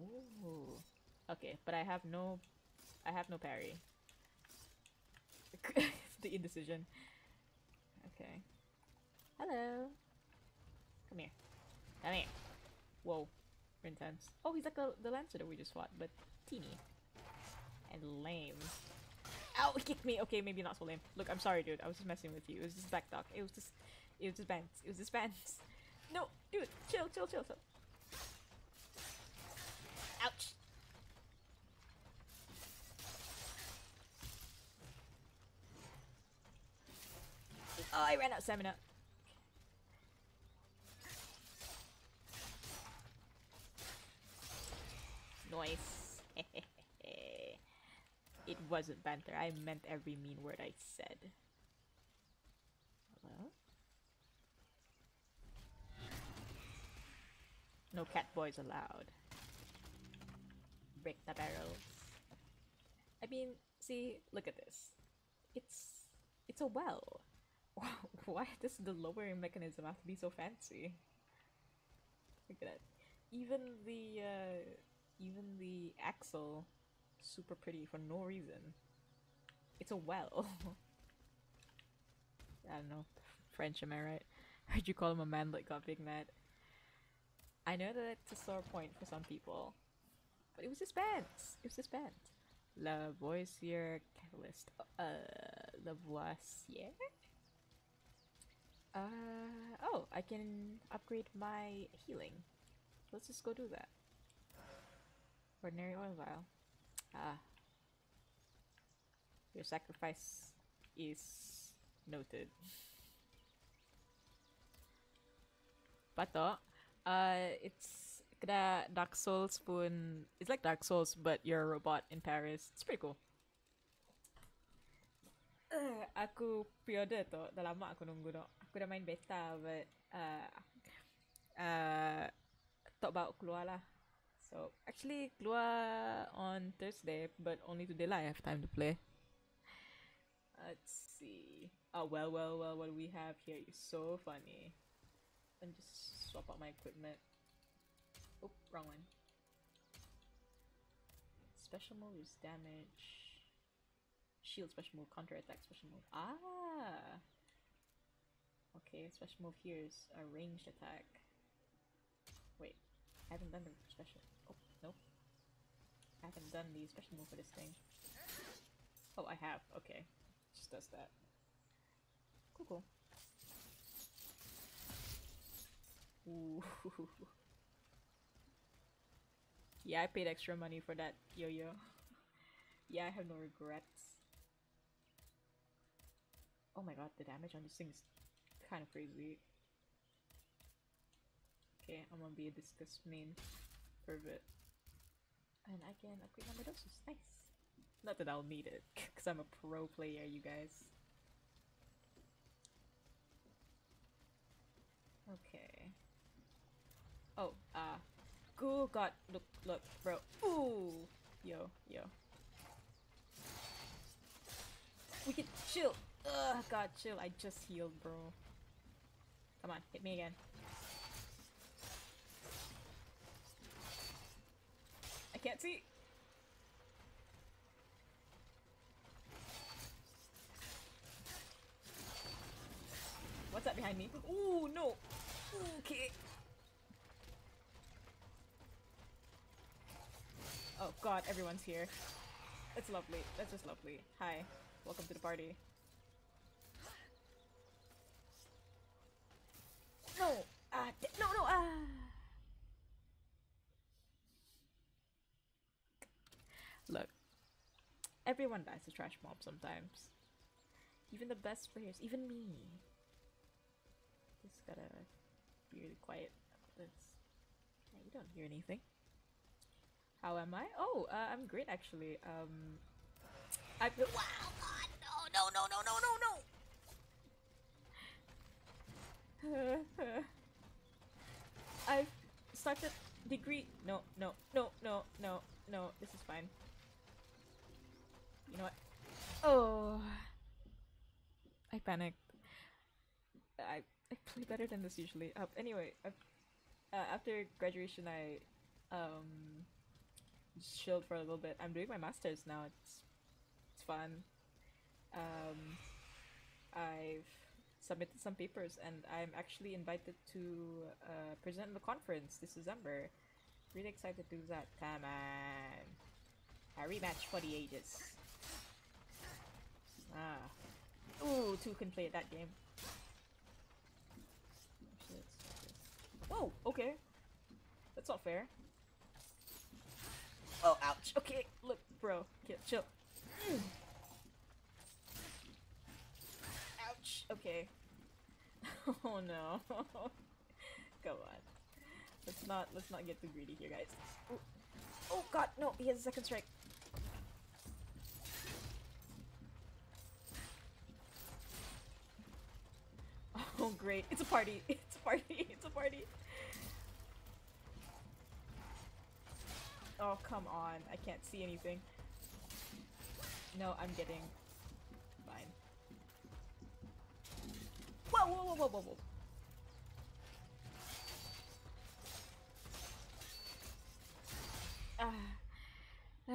Ooh. Okay, but I have no... I have no parry. [laughs] the indecision. Okay. Hello. Come here. Come here. Whoa. We're intense. Oh, he's like a, the Lancer that we just fought, but teeny. And lame. Ow, he kicked me. Okay, maybe not so lame. Look, I'm sorry, dude. I was just messing with you. It was just back talk. It was just, it was just bands. It was just bands. [laughs] No, dude, chill, chill, chill, chill. Ouch. Oh, I ran out of stamina. Noise. [laughs] it wasn't banter. I meant every mean word I said. Hello? No cat boys allowed. Break the barrels. I mean, see, look at this. It's it's a well. [laughs] Why does the lowering mechanism have to be so fancy? Look at that. Even the uh, even the axle, super pretty for no reason. It's a well. [laughs] I don't know. French, am I right? [laughs] Heard you call him a man that got big mad. I know that it's a sore point for some people, but it was his pants. It was his pants. Lavoisier Catalyst. Uh, Lavoisier? Uh, oh, I can upgrade my healing. Let's just go do that. Ordinary oil vial. Ah. Your sacrifice is noted. Pato, uh, it's kada Dark Souls pun. It's like Dark Souls, but you're a robot in Paris. It's pretty cool. Uh, aku pre-order tu, dah lama aku nunggu tu. Aku dah main beta, but uh, uh, tak bawa keluar lah. So actually keluar on Thursday, but only today lah I have time to play. Let's see. Oh well, well, well. What we have here is so funny. Me just swap out my equipment. Oh, wrong one. Special move is damage. Shield special move, counter attack special move. Ah. Okay, special move here is a ranged attack. Wait, I haven't done the special. Oh, nope. I haven't done the special move for this thing. Oh, I have. Okay. Just does that. Cool, cool. Ooh. [laughs] yeah, I paid extra money for that yo-yo. [laughs] yeah, I have no regrets. Oh my god, the damage on this thing is kind of crazy. Okay, I'm gonna be a discus main pervert. And I can upgrade my doses. Nice. Not that I'll need it, [laughs] because I'm a pro player, you guys. Okay. Oh, uh, Ghoul got, look, look, bro. Ooh! Yo, yo. We can chill! Ugh, god, chill. I just healed, bro. Come on, hit me again. I can't see. What's that behind me? Ooh, no. Okay. Oh god, everyone's here. It's lovely. That's just lovely. Hi. Welcome to the party. No! Ah, no, no, ah! Look, everyone dies to trash mob sometimes. Even the best players, even me. Just gotta be really quiet about this. Yeah, you don't hear anything. How am I? Oh, uh, I'm great actually. Um, I feel. Wow, God, no, no, no, no, no, no, no. [laughs] I've started degree. No, no, no, no, no, no. This is fine. You know what? Oh, I panicked. I I play better than this usually. Uh, anyway, uh, uh, after graduation, I um just chilled for a little bit. I'm doing my masters now. It's it's fun. Um, I've submitted some papers, and I'm actually invited to uh, present in the conference this December. Really excited to do that. Come on, a rematch for the ages. Ah, ooh, two can play that game. Actually, let's do this. Whoa, okay, that's not fair. Oh, ouch. Okay, look, bro. Get chill. Okay. [laughs] oh no. [laughs] Come on. Let's not let's not get too greedy here, guys. Ooh. Oh god, no, he has a second strike. [laughs] Oh great, it's a party. It's a party. It's a party. Oh, come on. I can't see anything. No, I'm getting... Fine. Whoa, whoa, whoa, whoa, whoa, whoa. Ah. Ah.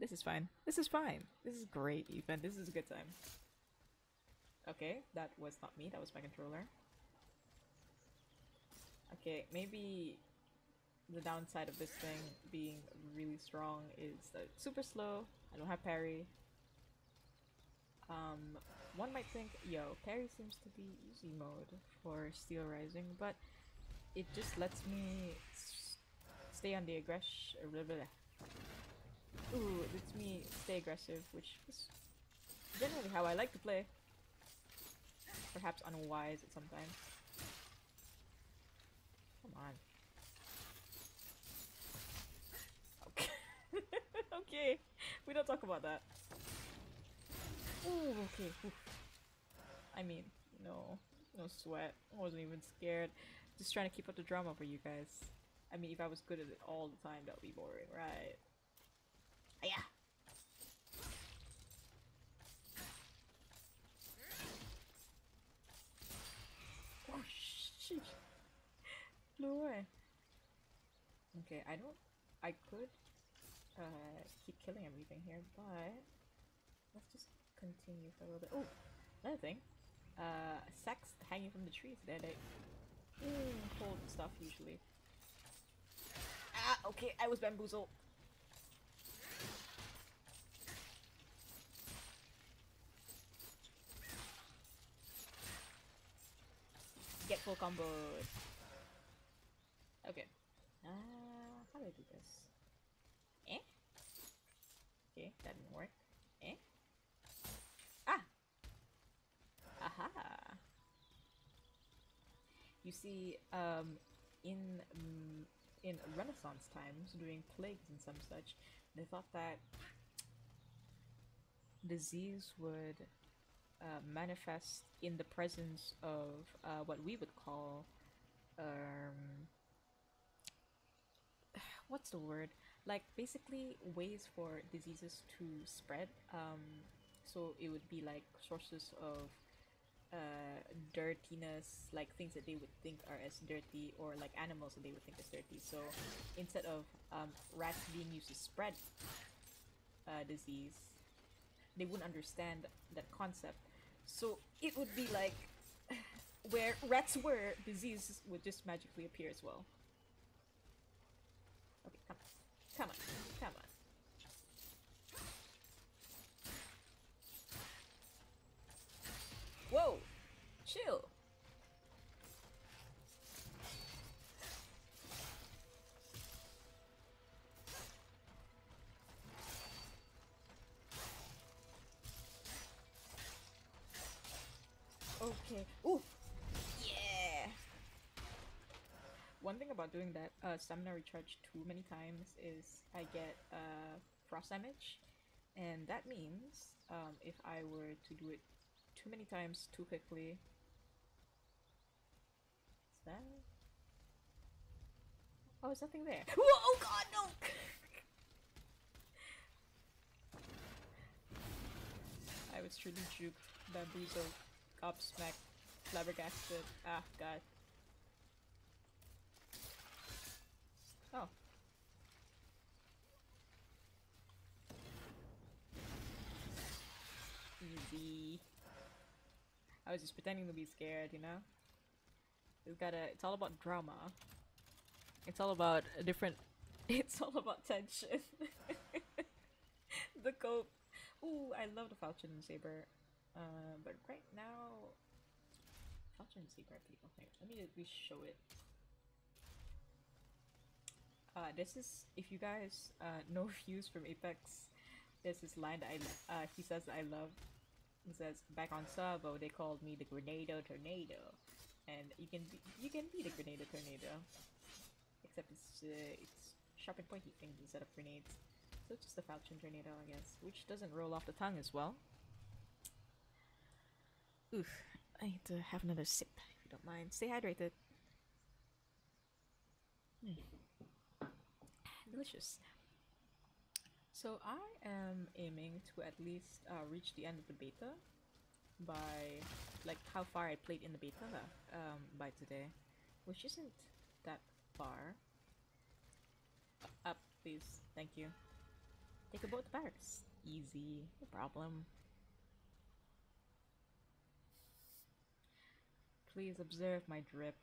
This is fine. This is fine. This is great, even. This is a good time. Okay, that was not me. That was my controller. Okay, maybe the downside of this thing being really strong is that it's super slow. I don't have parry. Um, one might think, yo, parry seems to be easy mode for Steelrising, but it just lets me stay on the aggression. Ooh, it lets me stay aggressive, which is generally how I like to play. Perhaps unwise at sometimes. Come on. [laughs] [laughs] okay, we don't talk about that. Ooh, okay. Oof. [laughs] I mean, no, no sweat. I wasn't even scared. Just trying to keep up the drama for you guys. I mean, if I was good at it all the time, that would be boring, right? Ah, yeah. Oh, shit. No way. Okay, I don't. I could uh, keep killing everything here, but let's just continue for a little bit. Oh, another thing. Uh, sex hanging from the trees. There they mm, hold stuff usually. Ah, okay, I was bamboozled. Get full combo. Okay. Uh, how do I do this? Eh? Okay, that didn't work. Eh? Ah! Aha! You see, um, in um, in Renaissance times, during plagues and some such, they thought that disease would uh, manifest in the presence of uh, what we would call um, [sighs] what's the word? Like basically ways for diseases to spread. Um, so it would be like sources of uh, dirtiness like things that they would think are as dirty or like animals that they would think as dirty so instead of um, rats being used to spread uh, disease they wouldn't understand that concept so it would be like [laughs] where rats were, disease would just magically appear as well. Okay, come on. Come on. Come on. Whoa! Chill! Okay. Ooh! Yeah! One thing about doing that, uh, stamina recharge too many times is I get uh, frost damage. And that means um, if I were to do it too many times too quickly. Is that? Oh, there's nothing there. [laughs] Whoa, oh god, no! [laughs] I was truly juked, bamboozled, gobsmacked, flabbergasted. Ah, god. Oh. Easy. I was just pretending to be scared, you know? It's gotta, it's all about drama. It's all about a different, [laughs] it's all about tension. [laughs] the cope. Ooh, I love the Falchion and Saber. Uh, but right now, Falchion and Saber people. Here, let me at show it. Uh, this is, if you guys uh, [laughs] know Fuse from Apex, there's this line that I, uh, he says I love. He says, back on Salvo, they called me the Grenado Tornado. And you can be, you can be the Grenado Tornado. Except it's, uh, it's sharp and pointy things instead of grenades. So it's just a Falchion Tornado, I guess. Which doesn't roll off the tongue as well. Oof. I need to have another sip, if you don't mind. Stay hydrated. Hmm. Delicious. So I am aiming to at least uh, reach the end of the beta by like how far I played in the beta um, by today, which isn't that far. Up, please. Thank you. Take a boat to Paris. Easy. No problem. Please observe my drip.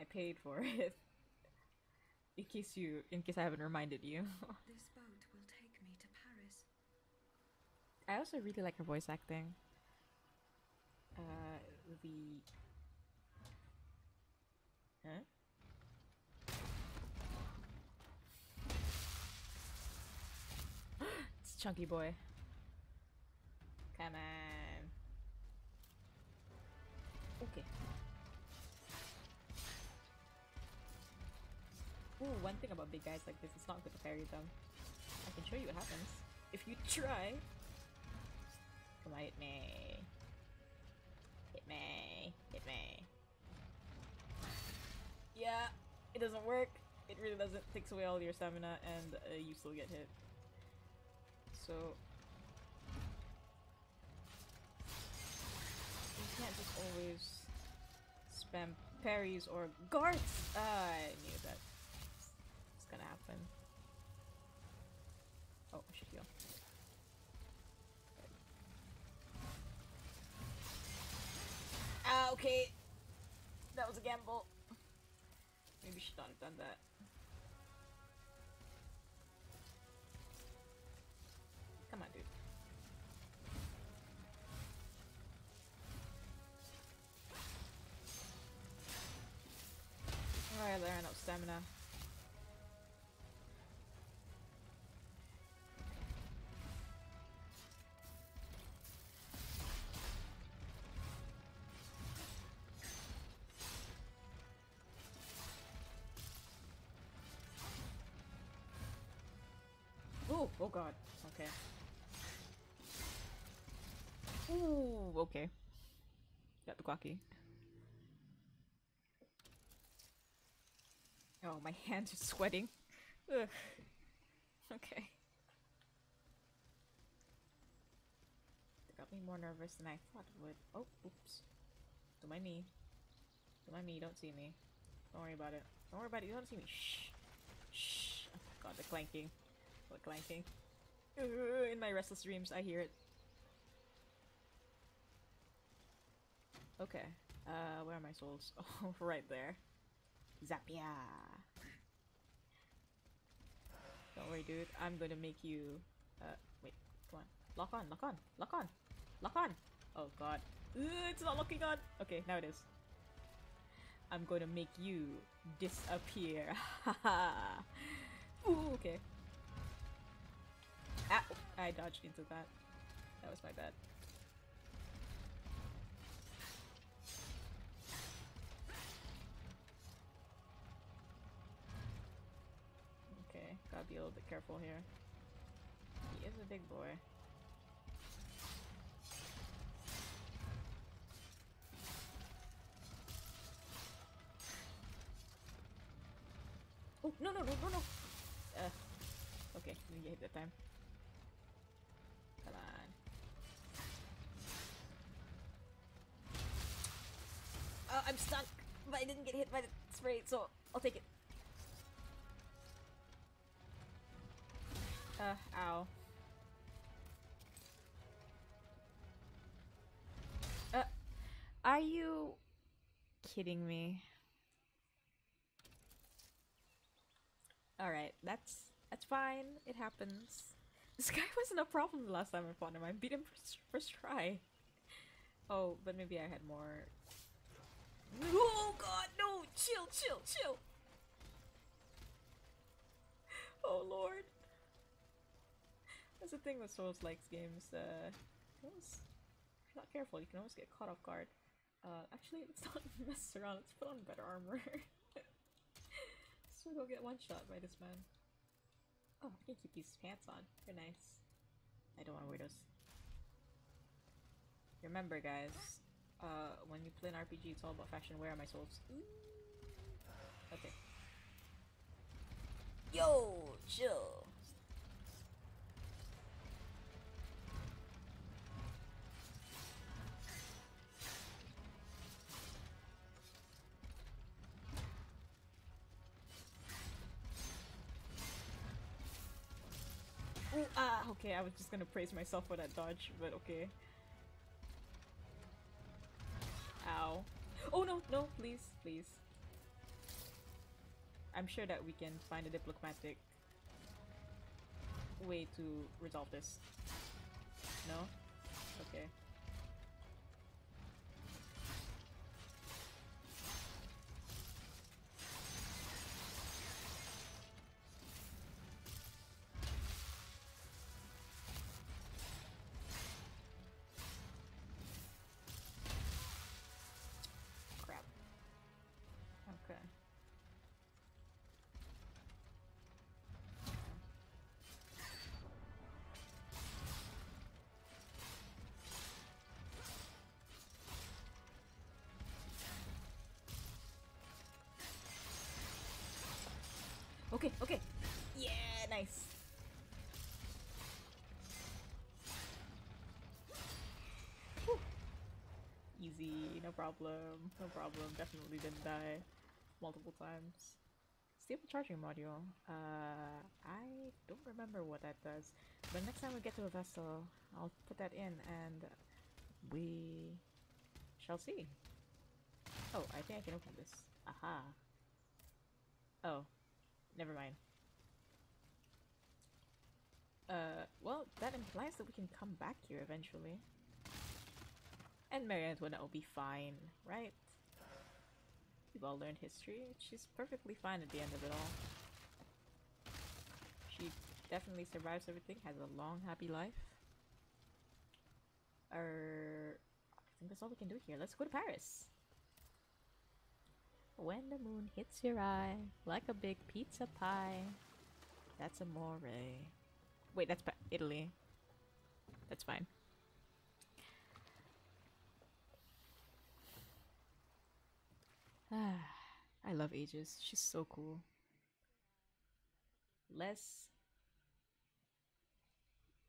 I paid for [laughs] it. in case you, in case I haven't reminded you. This boat will take me to Paris. I also really like her voice acting. Uh, the. Huh? [gasps] it's Chunky Boy. Come on. Okay. Ooh, one thing about big guys like this, it's not good to parry them. I can show you what happens. If you try. Come on, hit me. Hit me. Hit me. Yeah, it doesn't work. It really doesn't. takes away all your stamina and uh, you still get hit. So... You can't just always spam parries or guards! Ah, I knew that was gonna happen. Oh, I should heal. Ah, okay. That was a gamble. Maybe should have done that. Ooh, oh god. Okay. Ooh, okay. Got the cocky. Oh, my [laughs] hands are sweating. Ugh. Okay. Got me more nervous than I thought it would. Oh, oops. Don't mind me. Don't mind me, don't see me. Don't worry about it. Don't worry about it, you don't see me. Shh. Shh. Oh my god, the clanking. What clanking? [laughs] In my restless dreams, I hear it. Okay. Uh, where are my souls? [laughs] Oh, right there. Zapia. Don't worry, dude. I'm gonna make you. Uh, wait. Come on. Lock on. Lock on. Lock on. Lock on. Oh God. Ugh, it's not locking on. Okay, now it is. I'm gonna make you disappear. [laughs] Ooh, okay. I dodged into that. That was my bad. Okay, gotta be a little bit careful here. He is a big boy. Oh, no, no, no, no, no! Uh, okay, didn't get hit that time. Uh, I'm stuck, but I didn't get hit by the spray, so I'll take it. Uh, ow. Uh, are you kidding me? Alright, that's that's fine. It happens. This guy [laughs] wasn't a problem the last time I fought him. I beat him first, first try. Oh, but maybe I had more. Oh god, no! Chill, chill, chill! Oh lord. That's the thing with Souls likes games. Uh, if you're not careful, you can almost get caught off guard. Uh, actually, let's [laughs] not mess around. Let's put on better armor. [laughs] so go get one shot by this man. Oh, I can keep these pants on. They're nice. I don't want to wear those. Remember, guys, uh, when you play an RPG, it's all about fashion. Where are my souls? [sighs] Okay. Yo, chill. Ooh, ah, okay, I was just gonna praise myself for that dodge, but okay. Oh no, no, please, please. I'm sure that we can find a diplomatic way to resolve this. No? Okay. Okay, okay. Yeah, nice. Easy, no problem, no problem. Definitely didn't die multiple times. Stable charging module. Uh, I don't remember what that does. But next time we get to a Vestal, I'll put that in and we shall see. Oh, I think I can open this. Aha. Oh, never mind. Uh, well, that implies that we can come back here eventually. And Marie Antoinette will be fine, right? We've all learned history. She's perfectly fine at the end of it all. She definitely survives everything, has a long, happy life. Er, I think that's all we can do here. Let's go to Paris. When the moon hits your eye like a big pizza pie, that's amore. Wait, that's Italy. That's fine. Ah, [sighs] I love Aegis. She's so cool. Les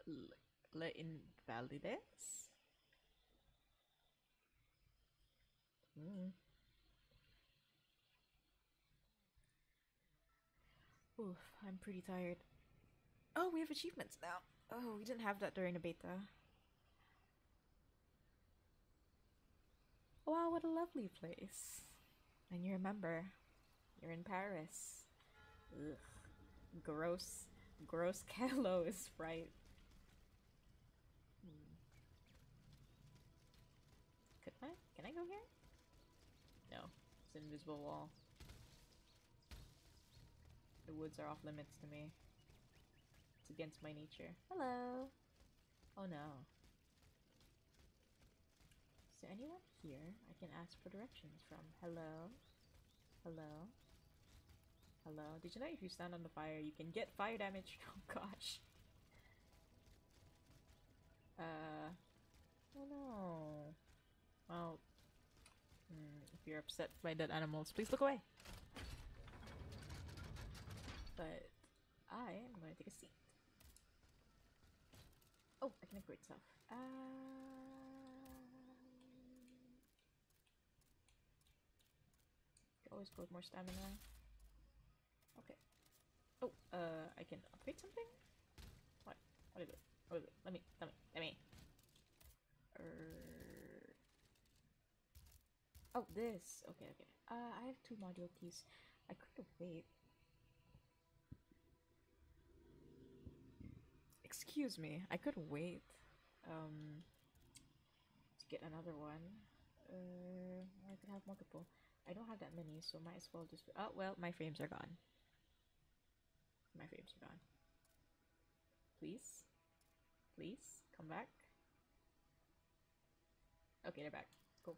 Le, Le Invalides? Hmm. Oof, I'm pretty tired. Oh, we have achievements now. Oh, we didn't have that during the beta. Wow, what a lovely place. And you remember, you're in Paris. Ugh. Gross, gross [laughs] Kello is right. Hmm. Could I? Can I go here? No, it's an invisible wall. The woods are off limits to me. It's against my nature. Hello! Oh no. Is there anyone here I can ask for directions from? Hello? Hello? Hello? Did you know if you stand on the fire, you can get fire damage? [laughs] Oh gosh. Uh. Oh no. Well. hmm, if you're upset by dead animals, please look away. But I am going to take a seat. Oh, I can upgrade stuff. Um, always go with more stamina. Okay. Oh, uh, I can upgrade something? What? What is it? What is it? Let me, let me, let me. Er... Oh, this. Okay, okay. Uh, I have two module keys. I could have. Excuse me, I could wait. Um, to get another one. Uh, I could have multiple. I don't have that many, so might as well just. Oh well, my frames are gone. My frames are gone. Please, please come back. Okay, they're back. Cool.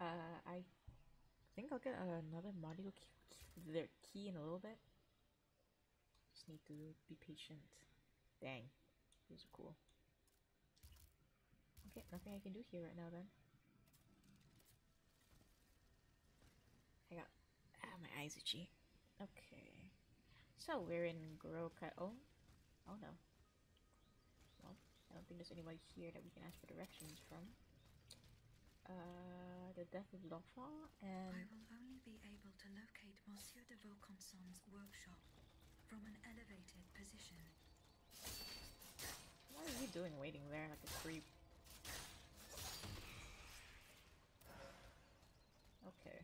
Uh, I think I'll get another module key, their key in a little bit. Just need to be patient. Dang, these are cool. Okay, nothing I can do here right now then. I got ah, my eyes itchy. Okay, so we're in Gros-Caillou. Oh, oh no. Well, I don't think there's anybody here that we can ask for directions from. Uh, the death of l'enfant and... I will only be able to locate Monsieur de Vaucanson's workshop from an elevated position. What are you doing waiting there like a creep? Okay.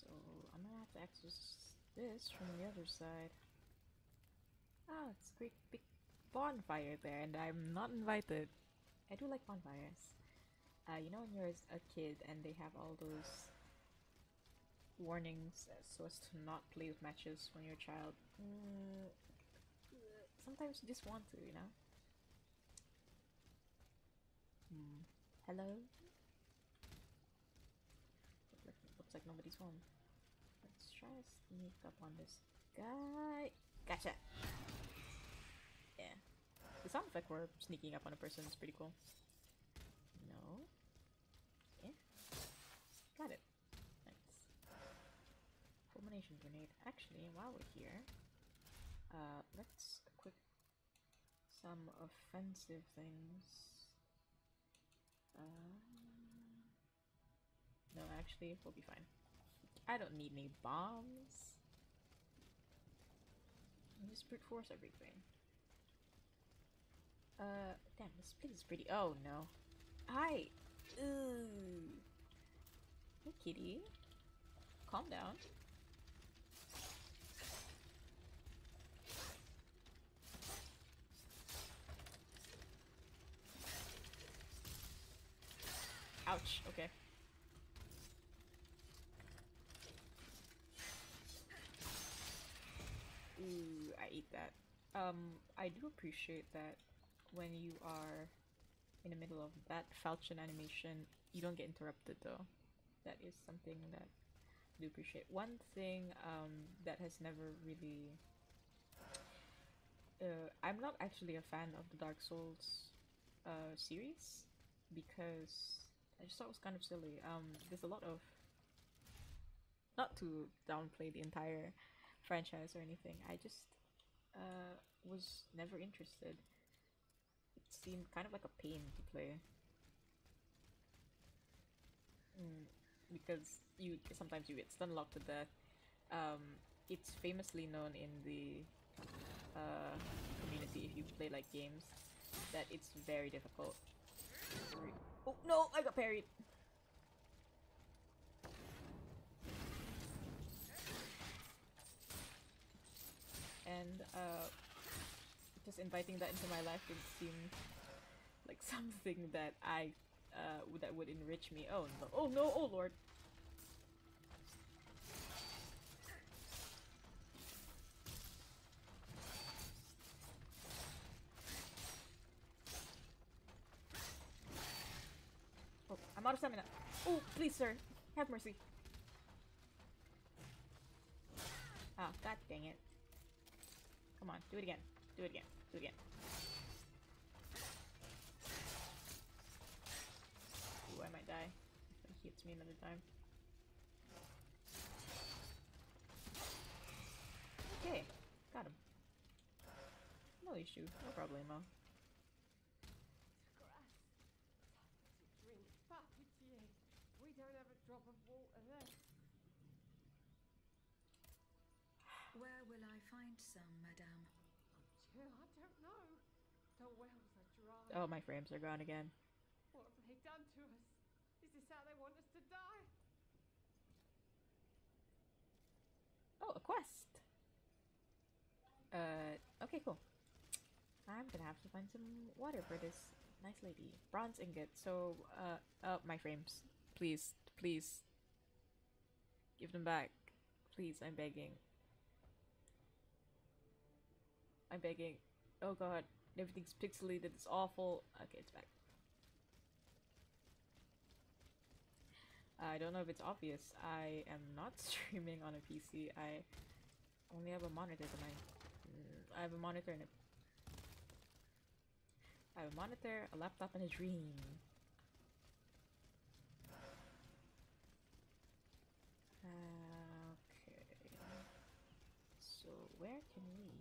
So I'm gonna have to access this from the other side. Ah, it's a great big bonfire there, and I'm not invited. I do like bonfires. Uh, you know when you're a kid and they have all those warnings so as to not play with matches when you're a child. Mm, sometimes you just want to, you know. Hmm. Hello. Looks like, looks like nobody's home. Let's try to sneak up on this guy. Gotcha. Yeah. The sound effect for sneaking up on a person is pretty cool. No. Yeah. Got it. Nice. Fulmination grenade. Actually, while we're here, uh, let's some offensive things. Um, no, actually, we'll be fine. I don't need any bombs. I just brute force everything. Uh, damn, this place is pretty. Oh no. Hi! Ooh. Hey, kitty. Calm down. Ouch, okay. Ooh, I ate that. Um, I do appreciate that when you are in the middle of that falchion animation, you don't get interrupted though. That is something that I do appreciate. One thing um, that has never really... Uh, I'm not actually a fan of the Dark Souls uh, series because I just thought it was kind of silly. Um, there's a lot of... Not to downplay the entire franchise or anything, I just uh, was never interested it seemed kind of like a pain to play. Mm, because you sometimes you get stun locked to death. Um, it's famously known in the uh, community if you play like games that it's very difficult. Oh no, I got parried. And uh, just inviting that into my life didn't seem like [laughs] something that I uh, that would enrich me. Oh no! Oh no! Oh lord! Oh, I'm out of stamina. Oh, please, sir, have mercy. Ah, god dang it. Come on, do it again. Do it again. Do it again. Ooh, I might die. He hits me another time. Okay, got him. No issue, no problemo. Grass. To drink. Par pitié. We don't have a drop of water left. Where will I find some, madame? Jill, I don't know. The wells are dry. Oh, my frames are gone again. What have they done to us? Is this how they want us to die? Oh, a quest. Uh, okay, cool. I'm gonna have to find some water for this nice lady. Bronze ingot. So, uh, oh, my frames. Please, please. Give them back. Please, I'm begging. I'm begging. Oh god, everything's pixelated. It's awful. Okay, it's back. I don't know if it's obvious. I am not [laughs] streaming on a PC. I only have a monitor tonight. Mm, I have a monitor and a I have a monitor, a laptop, and a dream. Okay. So where can we?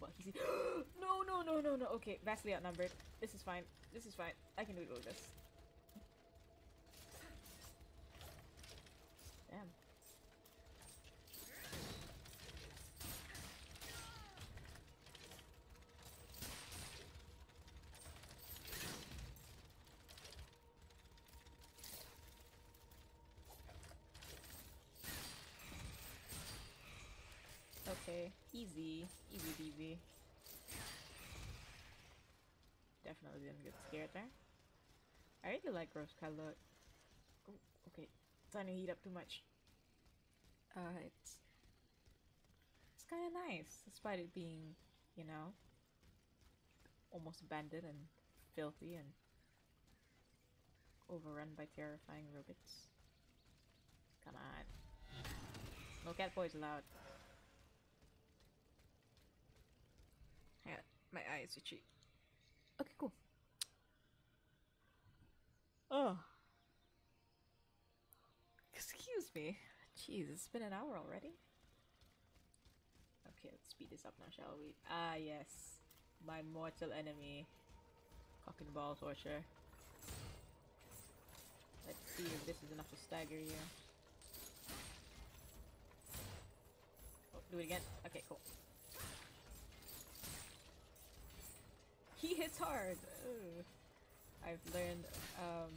Well, he's [gasps] no, no, no, no, no. Okay, vastly outnumbered. This is fine. This is fine. I can do it with this. Damn. Okay, easy, easy peasy. Definitely didn't get scared there. I really like rose color. Oh, okay, trying to heat up too much. Uh, it's it's kind of nice, despite it being, you know, almost abandoned and filthy and overrun by terrifying robots. Come on, no cat boys allowed. Yeah, my eyes itchy. Okay, cool. Oh. Excuse me. Jeez, it's been an hour already. Okay, let's speed this up now, shall we? Ah, yes. My mortal enemy. Cock and ball torture. Let's see if this is enough to stagger you. Oh, do it again? Okay, cool. He hits hard! Ugh. I've learned, um...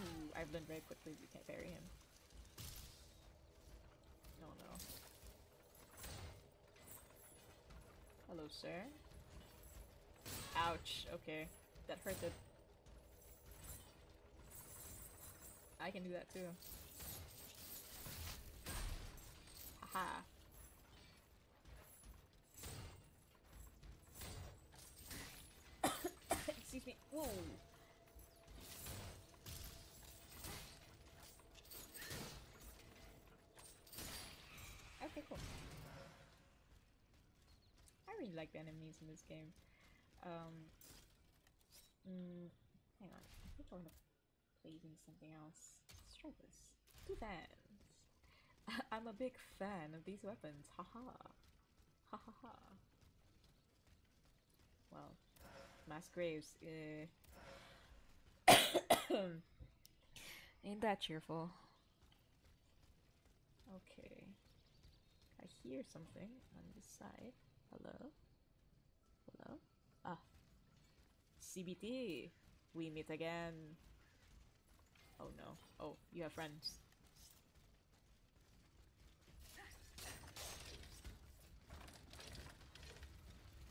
Ooh, I've learned very quickly you can't parry him. No, no. Hello, sir. Ouch, okay. That hurted. I can do that too. Haha. Excuse me. Whoa. Okay, cool. I really like the enemies in this game. Um, mm, hang on. I think I want to play something else. Let's try this. Two fans. I'm a big fan of these weapons. Haha. Ha ha ha. Well, mass graves. Uh, [coughs] ain't that cheerful? Okay. I hear something on this side. Hello? Hello? Ah. CBT, we meet again. Oh no. Oh, you have friends.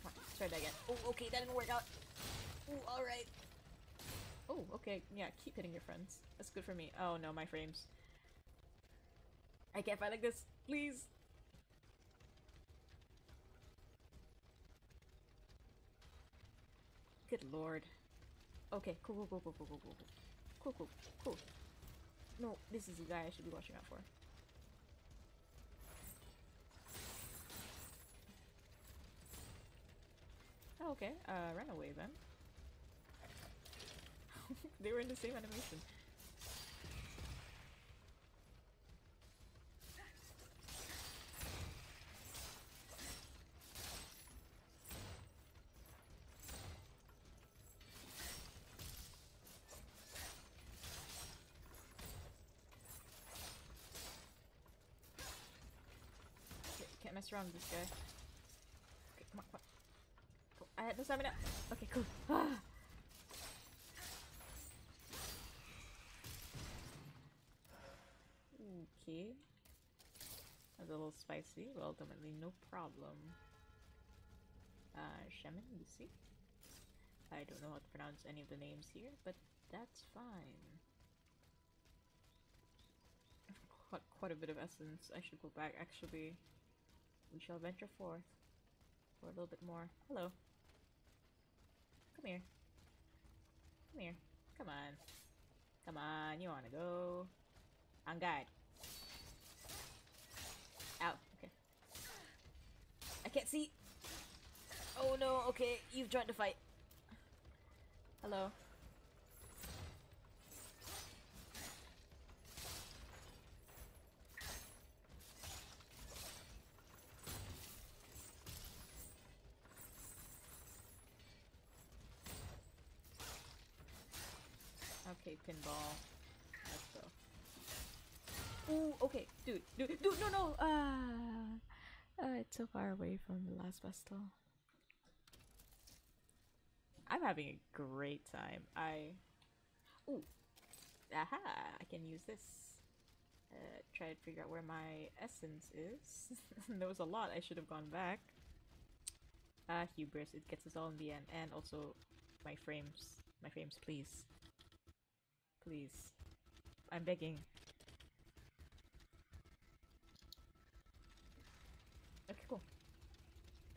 Come on, let's try that again. Oh, okay, that didn't work out. Ooh, alright. Oh, okay. Yeah, keep hitting your friends. That's good for me. Oh no, my frames. I can't fight like this. Please! Good lord. Okay, cool, cool, cool, cool, cool, cool, cool. Cool, cool, cool. No, this is the guy I should be watching out for. Oh, okay. Uh, run away then. [laughs] they were in the same animation. Can't mess around with this guy. Okay, come on, come on. Cool. I had no stamina. Okay, cool. Ah. Okay. That's a little spicy, but ultimately no problem. Uh, Shaman, you see? I don't know how to pronounce any of the names here, but that's fine. Quite a bit of essence. I should go back. Actually, we shall venture forth for a little bit more. Hello. Come here. Come here. Come on. Come on, you wanna go? On guide. Ow, okay. I can't see. Oh no, okay, you've joined the fight. Hello. Okay, pinball. Let's go. Ooh, okay, dude, dude, dude, no, no, ah, uh, it's so far away from the last Vestal. I'm having a great time. I, ooh, aha, I can use this. Uh, try to figure out where my essence is. [laughs] there was a lot. I should have gone back. Ah, hubris. It gets us all in the end. And also, my frames. My frames, please. Please. I'm begging. Okay, cool. I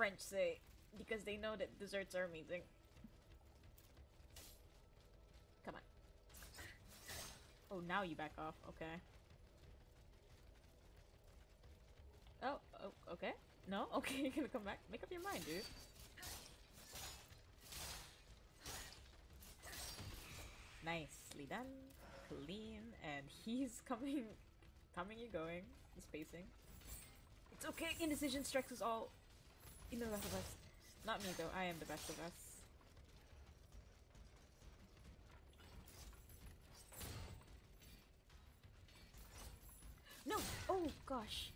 French say, because they know that desserts are amazing. Come on. Oh, now you back off. Okay. Oh, oh, okay. No? [laughs] Okay, you're gonna come back? Make up your mind, dude. Nicely done. Clean. And he's [laughs] coming, coming and going. The spacing. It's okay. Indecision strikes us all. Know the best of us. Not me though. I am the best of us. No! Oh gosh.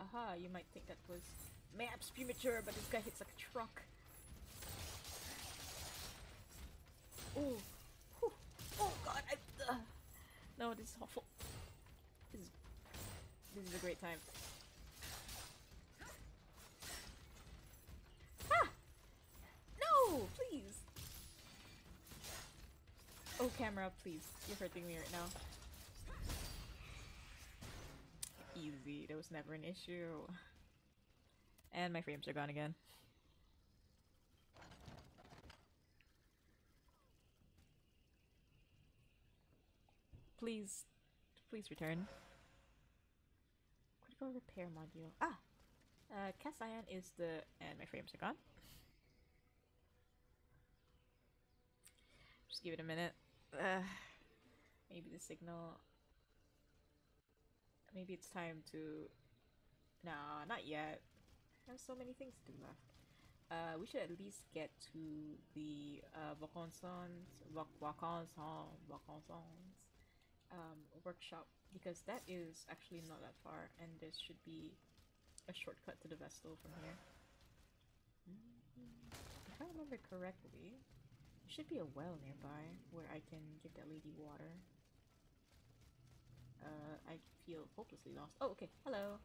Aha, you might think that was maps premature, but this guy hits like a truck. Oh, oh god, I. Uh. No, this is awful. This is this is a great time. Ah! No, please. Oh, camera, please. You're hurting me right now. Easy. There was never an issue. And my frames are gone again. Please, please return. Critical repair module. Ah! Uh, cast iron is the and my frames are gone. Just give it a minute. Uh, maybe the signal. Maybe it's time to. Nah, not yet. I have so many things to do left. Uh, we should at least get to the uh, Vaucanson's, Vac Vaucanson's, Vaucanson's um, workshop because that is actually not that far, and there should be a shortcut to the Vestal from here. Mm, If I remember correctly, should be a well nearby where I can give that lady water. Uh, I feel hopelessly lost. Oh, okay. Hello.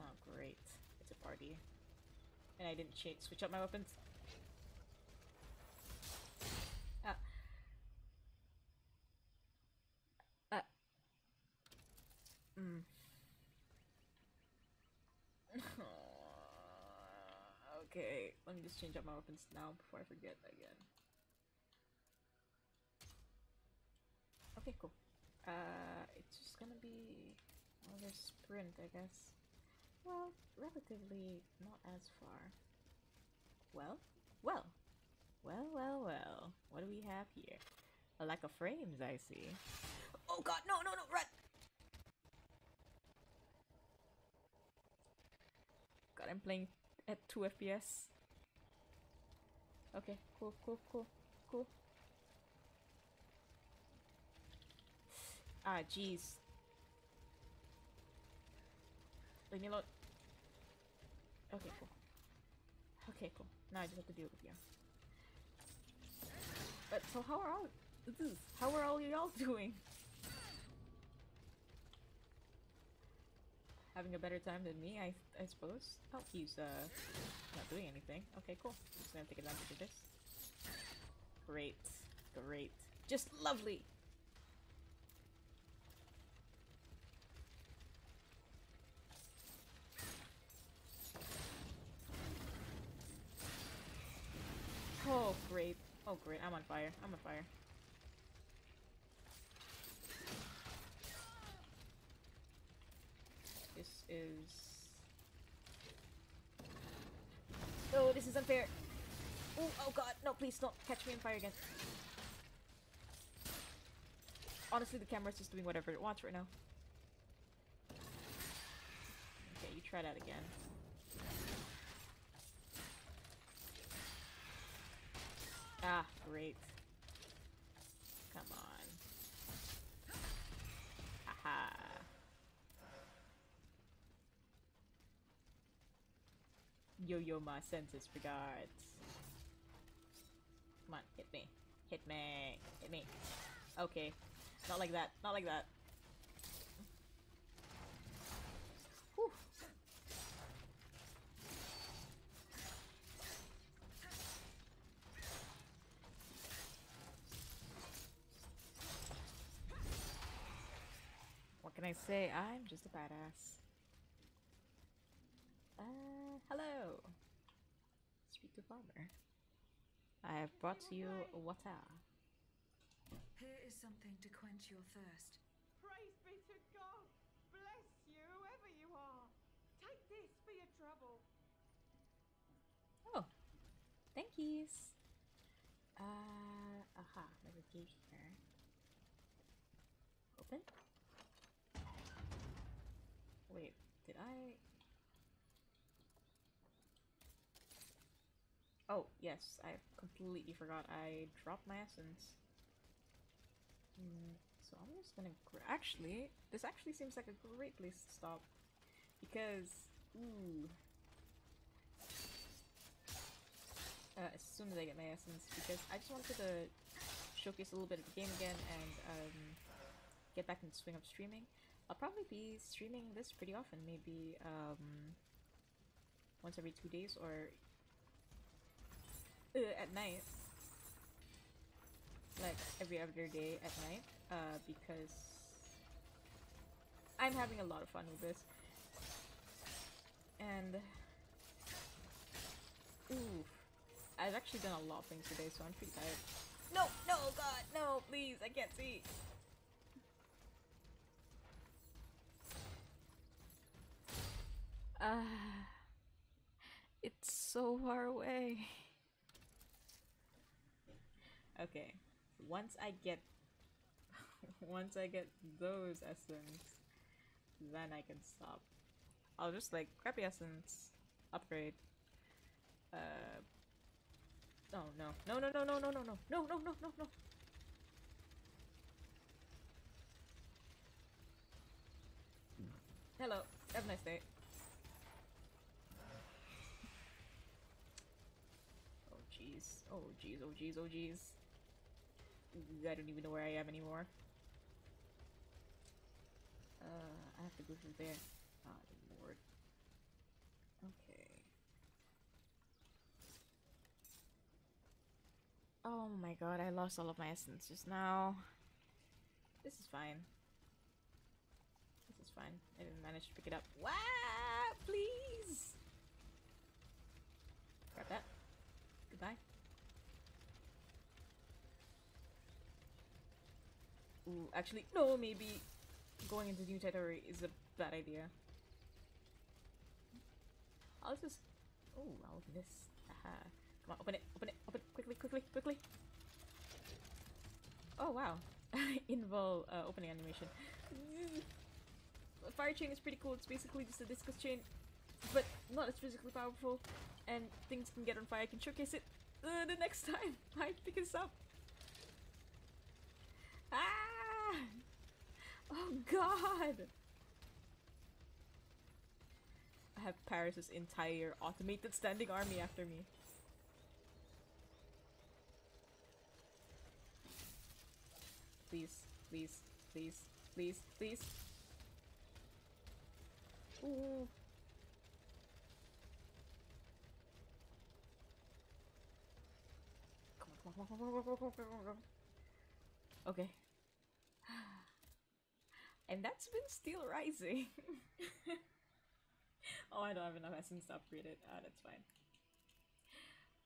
Oh, great. It's a party. And I didn't switch up my weapons. Ah. Ah. Mm. [laughs] okay, let me just change up my weapons now before I forget again. Okay, cool. Uh, it's just gonna be another sprint, I guess. Well, relatively not as far. Well, well, well, well, well. What do we have here? A lack of frames, I see. Oh god, no, no, no, run! God, I'm playing at 2 FPS. Okay, cool, cool, cool, cool. Ah, jeez. Leave me alone. Okay, cool. Okay, cool. Now I just have to deal with you. But so how are all how are all y'all [laughs] doing? Having a better time than me, I I suppose. Oh, he's uh not doing anything. Okay, cool. I'm just gonna take advantage of this. Great, great, just lovely. Oh, great. Oh, great. I'm on fire. I'm on fire. This is... Oh, this is unfair. Oh, oh god. No, please don't catch me on fire again. Honestly, the camera's just doing whatever it wants right now. Okay, you try that again. Ah, great. Come on. Aha. Yo-Yo Ma sends his regards. Come on, hit me. Hit me. Hit me. Okay. Not like that. Not like that. Whew. What can I say? I'm just a badass. Hello. Speak to farmer. I have brought you water. Here is something to quench your thirst. Praise be to God! Bless you, whoever you are! Take this for your trouble. Oh, thank yous. Uh, aha, there's a gate here. Open? Wait, did I? Oh, yes, I completely forgot. I dropped my essence. Mm, so I'm just gonna. Actually, this actually seems like a great place to stop. Because, ooh. uh, as soon as I get my essence because I just wanted to showcase a little bit of the game again and um, get back in the swing of streaming. I'll probably be streaming this pretty often, maybe um, once every two days or at night, like every other day at night, uh, because I'm having a lot of fun with this. And ooh, I've actually done a lot of things today, so I'm pretty tired. No, no, God, no, please, I can't see. Ah, it's so far away. [laughs] Okay, once I get, [laughs] once I get those essence, then I can stop. I'll just like the essence, upgrade. Uh. Oh no! No! No! No! No! No! No! No! No! No! No! No! No! Hello. Have a nice day. Oh jeez. Oh jeez. Oh jeez. Oh jeez. I don't even know where I am anymore. Uh, I have to go through there. Ah, lord. Okay. Oh my god, I lost all of my essence just now. This is fine. This is fine. I didn't manage to pick it up. Wow! Please! Grab that. Goodbye. Ooh, actually, no, maybe going into new territory is a bad idea. I'll just... Oh, I'll miss. Aha. Come on, open it, open it, open it, quickly, quickly, quickly. Oh, wow. [laughs] Invol uh, opening animation. Fire chain is pretty cool. It's basically just a discus chain, but not as physically powerful. And things can get on fire. I can showcase it uh, the next [laughs] time I pick this up. Ah! Oh god! I have Paris's entire automated standing army after me. Please, please, please, please, please. Ooh. Come on, come on, come on, come on, come on, come on, come on. Okay. And that's been Steel Rising. [laughs] oh, I don't have enough essence to upgrade it. Ah, that's fine.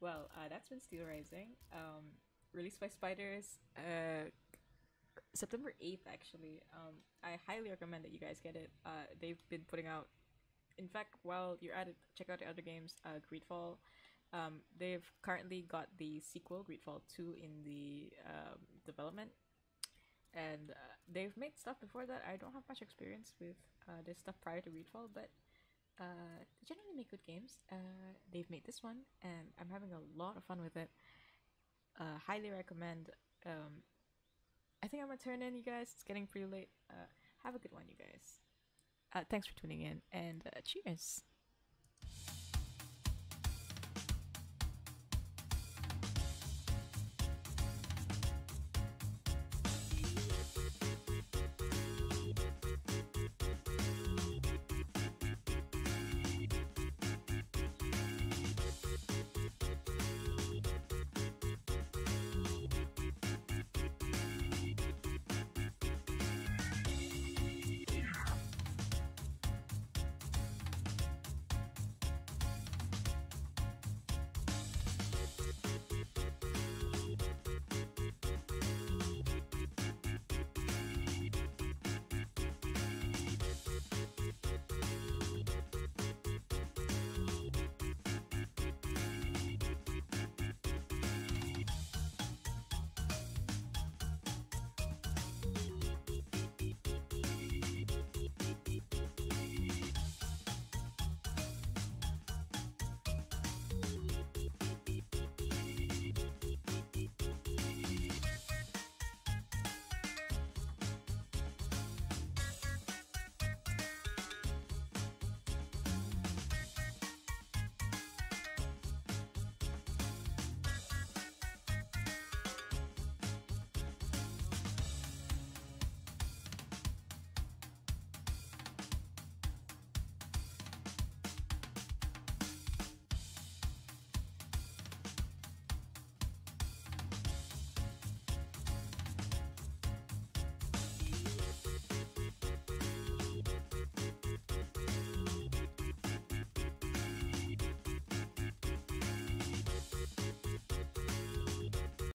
Well, uh, that's been Steelrising. Um, released by Spiders. Uh, September 8th, actually. Um, I highly recommend that you guys get it. Uh, they've been putting out. In fact, while you're at it, check out the other games. Uh, GreedFall. Um, they've currently got the sequel, GreedFall 2, in the um, development and uh, they've made stuff before that. I don't have much experience with uh, this stuff prior to GreedFall, but uh, they generally make good games. Uh, they've made this one, and I'm having a lot of fun with it. Uh, highly recommend. Um, I think I'm gonna turn in, you guys. It's getting pretty late. Uh, have a good one, you guys. Uh, thanks for tuning in, and uh, cheers.